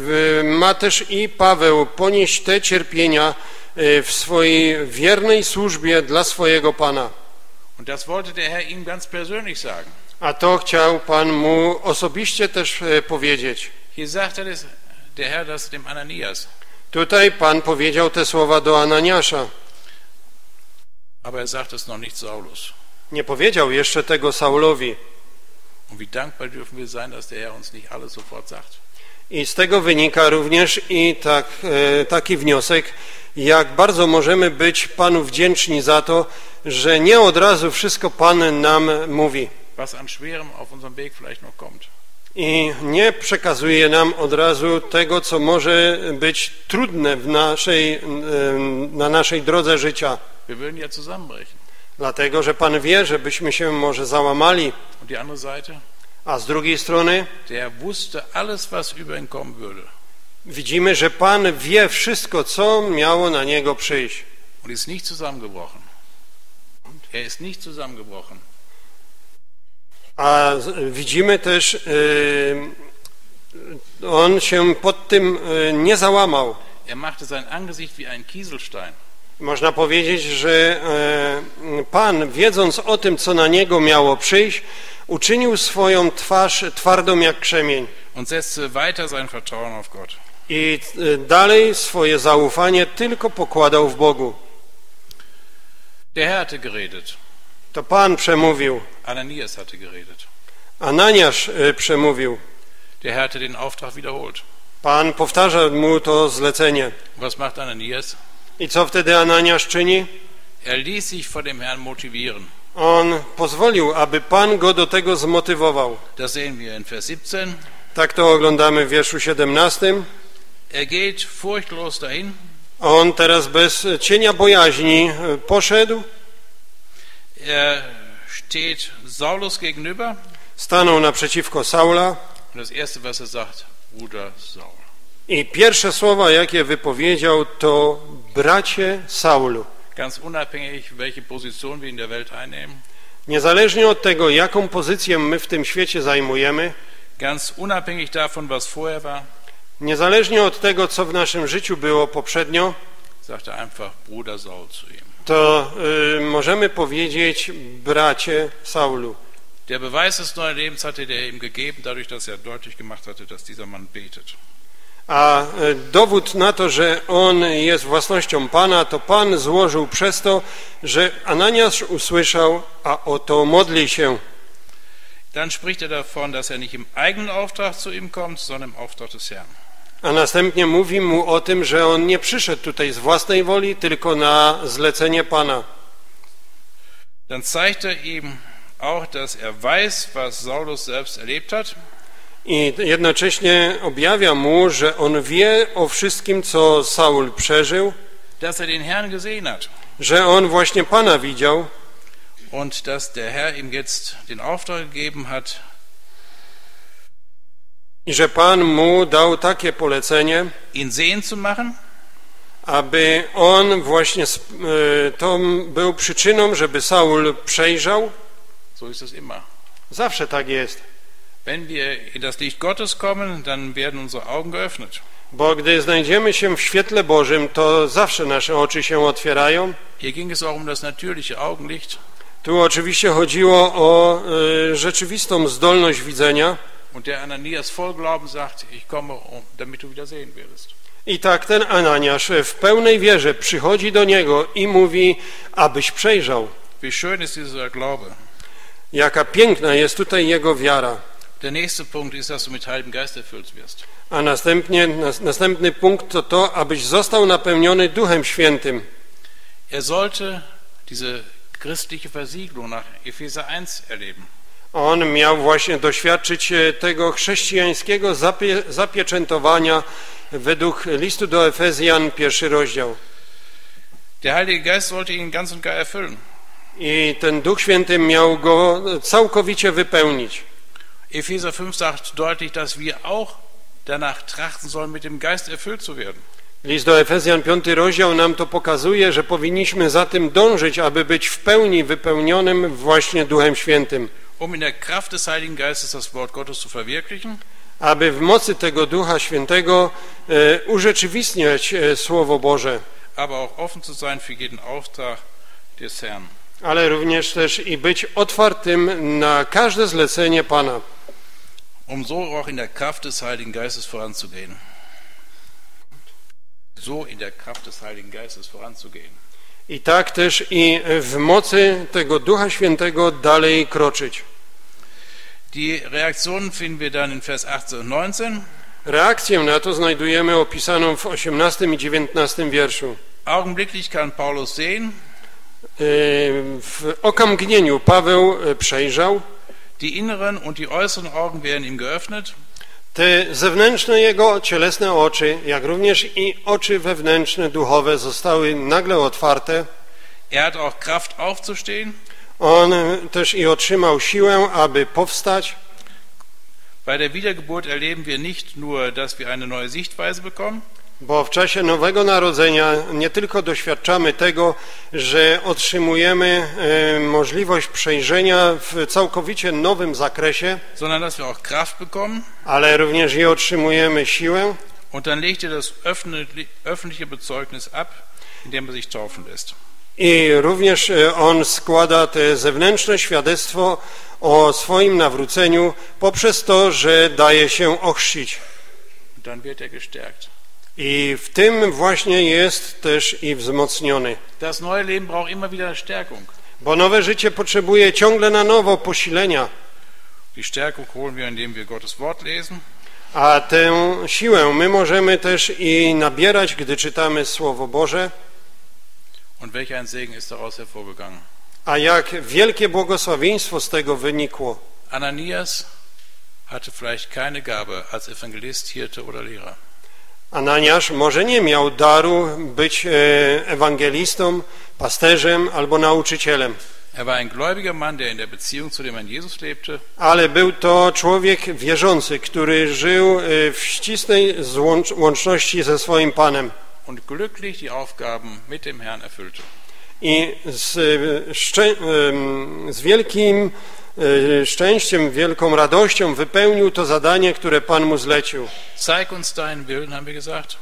ma też i Paweł ponieść te cierpienia e, w swojej wiernej służbie dla swojego Pana. Und das wollte der Herr ihm ganz persönlich sagen. A to chciał Pan mu osobiście też e, powiedzieć. Hier sagt das, der Herr das dem Ananias. Tutaj Pan powiedział te słowa do Ananiasza. Aber er sagt es noch nicht Saulus. Nie powiedział jeszcze tego Saulowi. Und wie dankbar dürfen wir sein, dass der Herr uns nicht alles sofort sagt. I z tego wynika również i tak, e, taki wniosek, jak bardzo możemy być Panu wdzięczni za to, że nie od razu wszystko Pan nam mówi. Was an Schwerem auf unserem Weg vielleicht noch kommt. I nie przekazuje nam od razu tego, co może być trudne w naszej, na naszej drodze życia. Wir würden ja zusammenbrechen. Dlatego, że Pan wie, żebyśmy się może załamali. Und die andere Seite, A z drugiej strony der wusste alles, was über ihn kommen würde. widzimy, że Pan wie wszystko, co miało na Niego przyjść. Und ist nicht zusammengebrochen. Er ist nicht zusammengebrochen. A widzimy też, y, on się pod tym y, nie załamał. Er machte sein Angesicht wie ein Kieselstein. Można powiedzieć, że y, Pan, wiedząc o tym, co na niego miało przyjść, uczynił swoją twarz twardą jak krzemień und setzte weiter sein Vertrauen auf Gott. i dalej swoje zaufanie tylko pokładał w Bogu. Der Herr hatte geredet. To Pan przemówił, Ananias hatte geredet. Ananiasz y, przemówił. Der Herr hatte den Auftrag wiederholt. Pan powtarza mu to zlecenie. Was macht Ananias? I co wtedy Ananiasz czyni? Er ließ sich von dem Herrn motivieren. On pozwolił, aby Pan go do tego zmotywował. Das sehen wir in Vers 17. Tak to oglądamy w wierszu 17. Er geht furchtlos dahin. On teraz bez cienia bojaźni e, poszedł, steht Saulus gegenüber. stanął naprzeciwko Saula Und das Erste, was er sagt, Bruder Saul. i pierwsze słowa, jakie wypowiedział, to bracie Saulu. Ganz unabhängig, welche Position wir in der Welt einnehmen, Niezależnie od tego, jaką pozycję my w tym świecie zajmujemy, ganz unabhängig davon, was vorher war, niezależnie od tego, co w naszym życiu było poprzednio, sagt er einfach Bruder Saul zu ihm. To y, możemy powiedzieć bracie Saulu. Der Beweis des neuen Lebens hatte der ihm gegeben, dadurch, dass er deutlich gemacht hatte, dass dieser Mann betet. A e, dowód na to, że on jest własnością Pana, to Pan złożył przez to, że Ananiasz usłyszał, a oto modli się. Dann spricht er davon, dass er nicht im eigenen Auftrag zu ihm kommt, sondern im Auftrag des Herrn. A następnie mówi mu o tym, że on nie przyszedł tutaj z własnej woli, tylko na zlecenie Pana. Dann zeigt er ihm auch, dass er weiß, was Saulus selbst erlebt hat. I jednocześnie objawia mu, że on wie o wszystkim, co Saul przeżył, dass er den Herrn gesehen hat że on właśnie Pana widział und dass der Herr ihm jetzt den Auftrag gegeben hat, i że Pan mu dał takie polecenie, ihn sehen zu machen aby on właśnie e, to był przyczyną, żeby Saul przejrzał. So ist es immer. Zawsze tak jest. Wenn wir in das Licht Gottes kommen, dann werden unsere Augen geöffnet. Bo gdy znajdziemy się w świetle Bożym, to zawsze nasze oczy się otwierają. Hier ging es auch um das natürliche Augenlicht Tu oczywiście chodziło o e, rzeczywistą zdolność widzenia. Und der Ananias voll Glauben sagt, ich komme, um- damit du wieder sehen wirst. I tak ten Ananiasz w pełnej wierze przychodzi do niego i mówi, abyś przejrzał. Wie schön ist dieser Glaube. Jaka piękna jest tutaj jego wiara. Der nächste Punkt ist, dass du mit Heiligem Geist erfüllt wirst. A następnie, nas, następny punkt to to, abyś został napełniony Duchem Świętym. Er sollte diese christliche Versiegelung nach Epheser 1 erleben. On miał właśnie doświadczyć e, tego chrześcijańskiego zapie, zapieczętowania według listu do Efezjan, pierwszy rozdział. Der Heilige Geist sollte ihn ganz und gar erfüllen. I ten Duch Święty miał go całkowicie wypełnić. Epheser 5 sagt deutlich, dass wir auch danach trachten sollen, mit dem Geist erfüllt zu werden. List do Efezjan, piąty rozdział nam to pokazuje, że powinniśmy za tym dążyć, aby być w pełni wypełnionym właśnie Duchem Świętym. Um in der Kraft des Heiligen Geistes das Wort Gottes zu verwirklichen aby w mocy tego Ducha Świętego e, urzeczywistniać e, Słowo Boże, aber auch offen zu sein für jeden Auftrag des Herrn. ale również też i być otwartym na każde zlecenie Pana, Um so auch in der Kraft des Heiligen Geistes voranzugehen. So in der Kraft des Heiligen Geistes voranzugehen. I tak też i w mocy tego Ducha Świętego dalej kroczyć. Die Reaktionen finden wir dann in Vers 18 und 19. Reakcję na to znajdujemy opisaną w 18 i 19 wierszu. Augenblicklich kann Paulus sehen, E, W okamgnieniu Paweł e, przejrzał, die inneren und die äußeren Augen werden ihm geöffnet. Te zewnętrzne jego cielesne oczy, jak również i oczy wewnętrzne, duchowe zostały nagle otwarte. Er hat auch Kraft aufzustehen, On też i otrzymał siłę, aby powstać. Bei der Wiedergeburt erleben wir nicht nur, dass wir eine neue Sichtweise bekommen, Bo w czasie Nowego Narodzenia nie tylko doświadczamy tego, że otrzymujemy e, możliwość przejrzenia w całkowicie nowym zakresie, sondern dass wir auch Kraft bekommen. ale również i otrzymujemy siłę. Und dann legt er das öffentlich- öffentliche Bezeugnis ab, indem er sich taufen lässt. I również e, on składa te zewnętrzne świadectwo o swoim nawróceniu poprzez to, że daje się ochrzcić. Dann wird er gestärkt. I w tym właśnie jest też i wzmocniony. Das neue Leben braucht immer wieder Stärkung. Bo nowe życie potrzebuje ciągle na nowo posilenia. Die Stärkung holen wir, indem wir Gottes Wort lesen, A tę siłę my możemy też i nabierać, gdy czytamy Słowo Boże. und welch ein Segen ist daraus hervorgegangen. A jak wielkie błogosławieństwo z tego wynikło. Ananias hatte vielleicht keine Gabe als Evangelist, Hirte oder Lehrer. Ananiasz może nie miał daru być e, ewangelistą, pasterzem albo nauczycielem, Er ale był to człowiek wierzący, który żył e, w ścisłej łączności ze swoim Panem. I z, e, z wielkim szczęściem, wielką radością wypełnił to zadanie, które Pan mu zlecił. Zeig uns Willen, haben wir gesagt.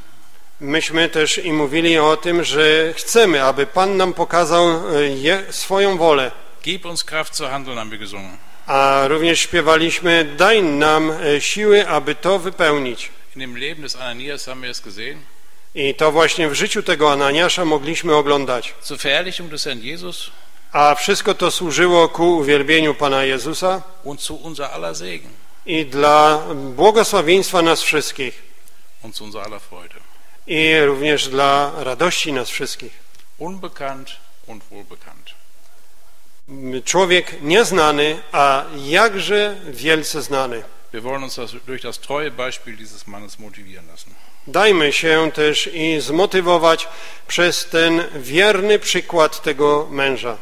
Myśmy też i mówili o tym, że chcemy, aby Pan nam pokazał e, je, swoją wolę, Gib uns Kraft zu handeln, haben wir gesungen. a również śpiewaliśmy daj nam e, siły, aby to wypełnić. in dem Leben des Ananias haben wir es gesehen. I to właśnie w życiu tego Ananiasza mogliśmy oglądać. Zur Verherrlichung des Herrn Jesus A wszystko to służyło ku uwielbieniu Pana Jezusa i dla błogosławieństwa nas wszystkich i również dla radości nas wszystkich. Unbekannt und wohlbekannt. Człowiek nieznany, a jakże wielce znany. Wir wollen uns das, durch das treue Beispiel dieses Mannes motivieren lassen. Dajmy się też i zmotywować przez ten wierny przykład tego męża.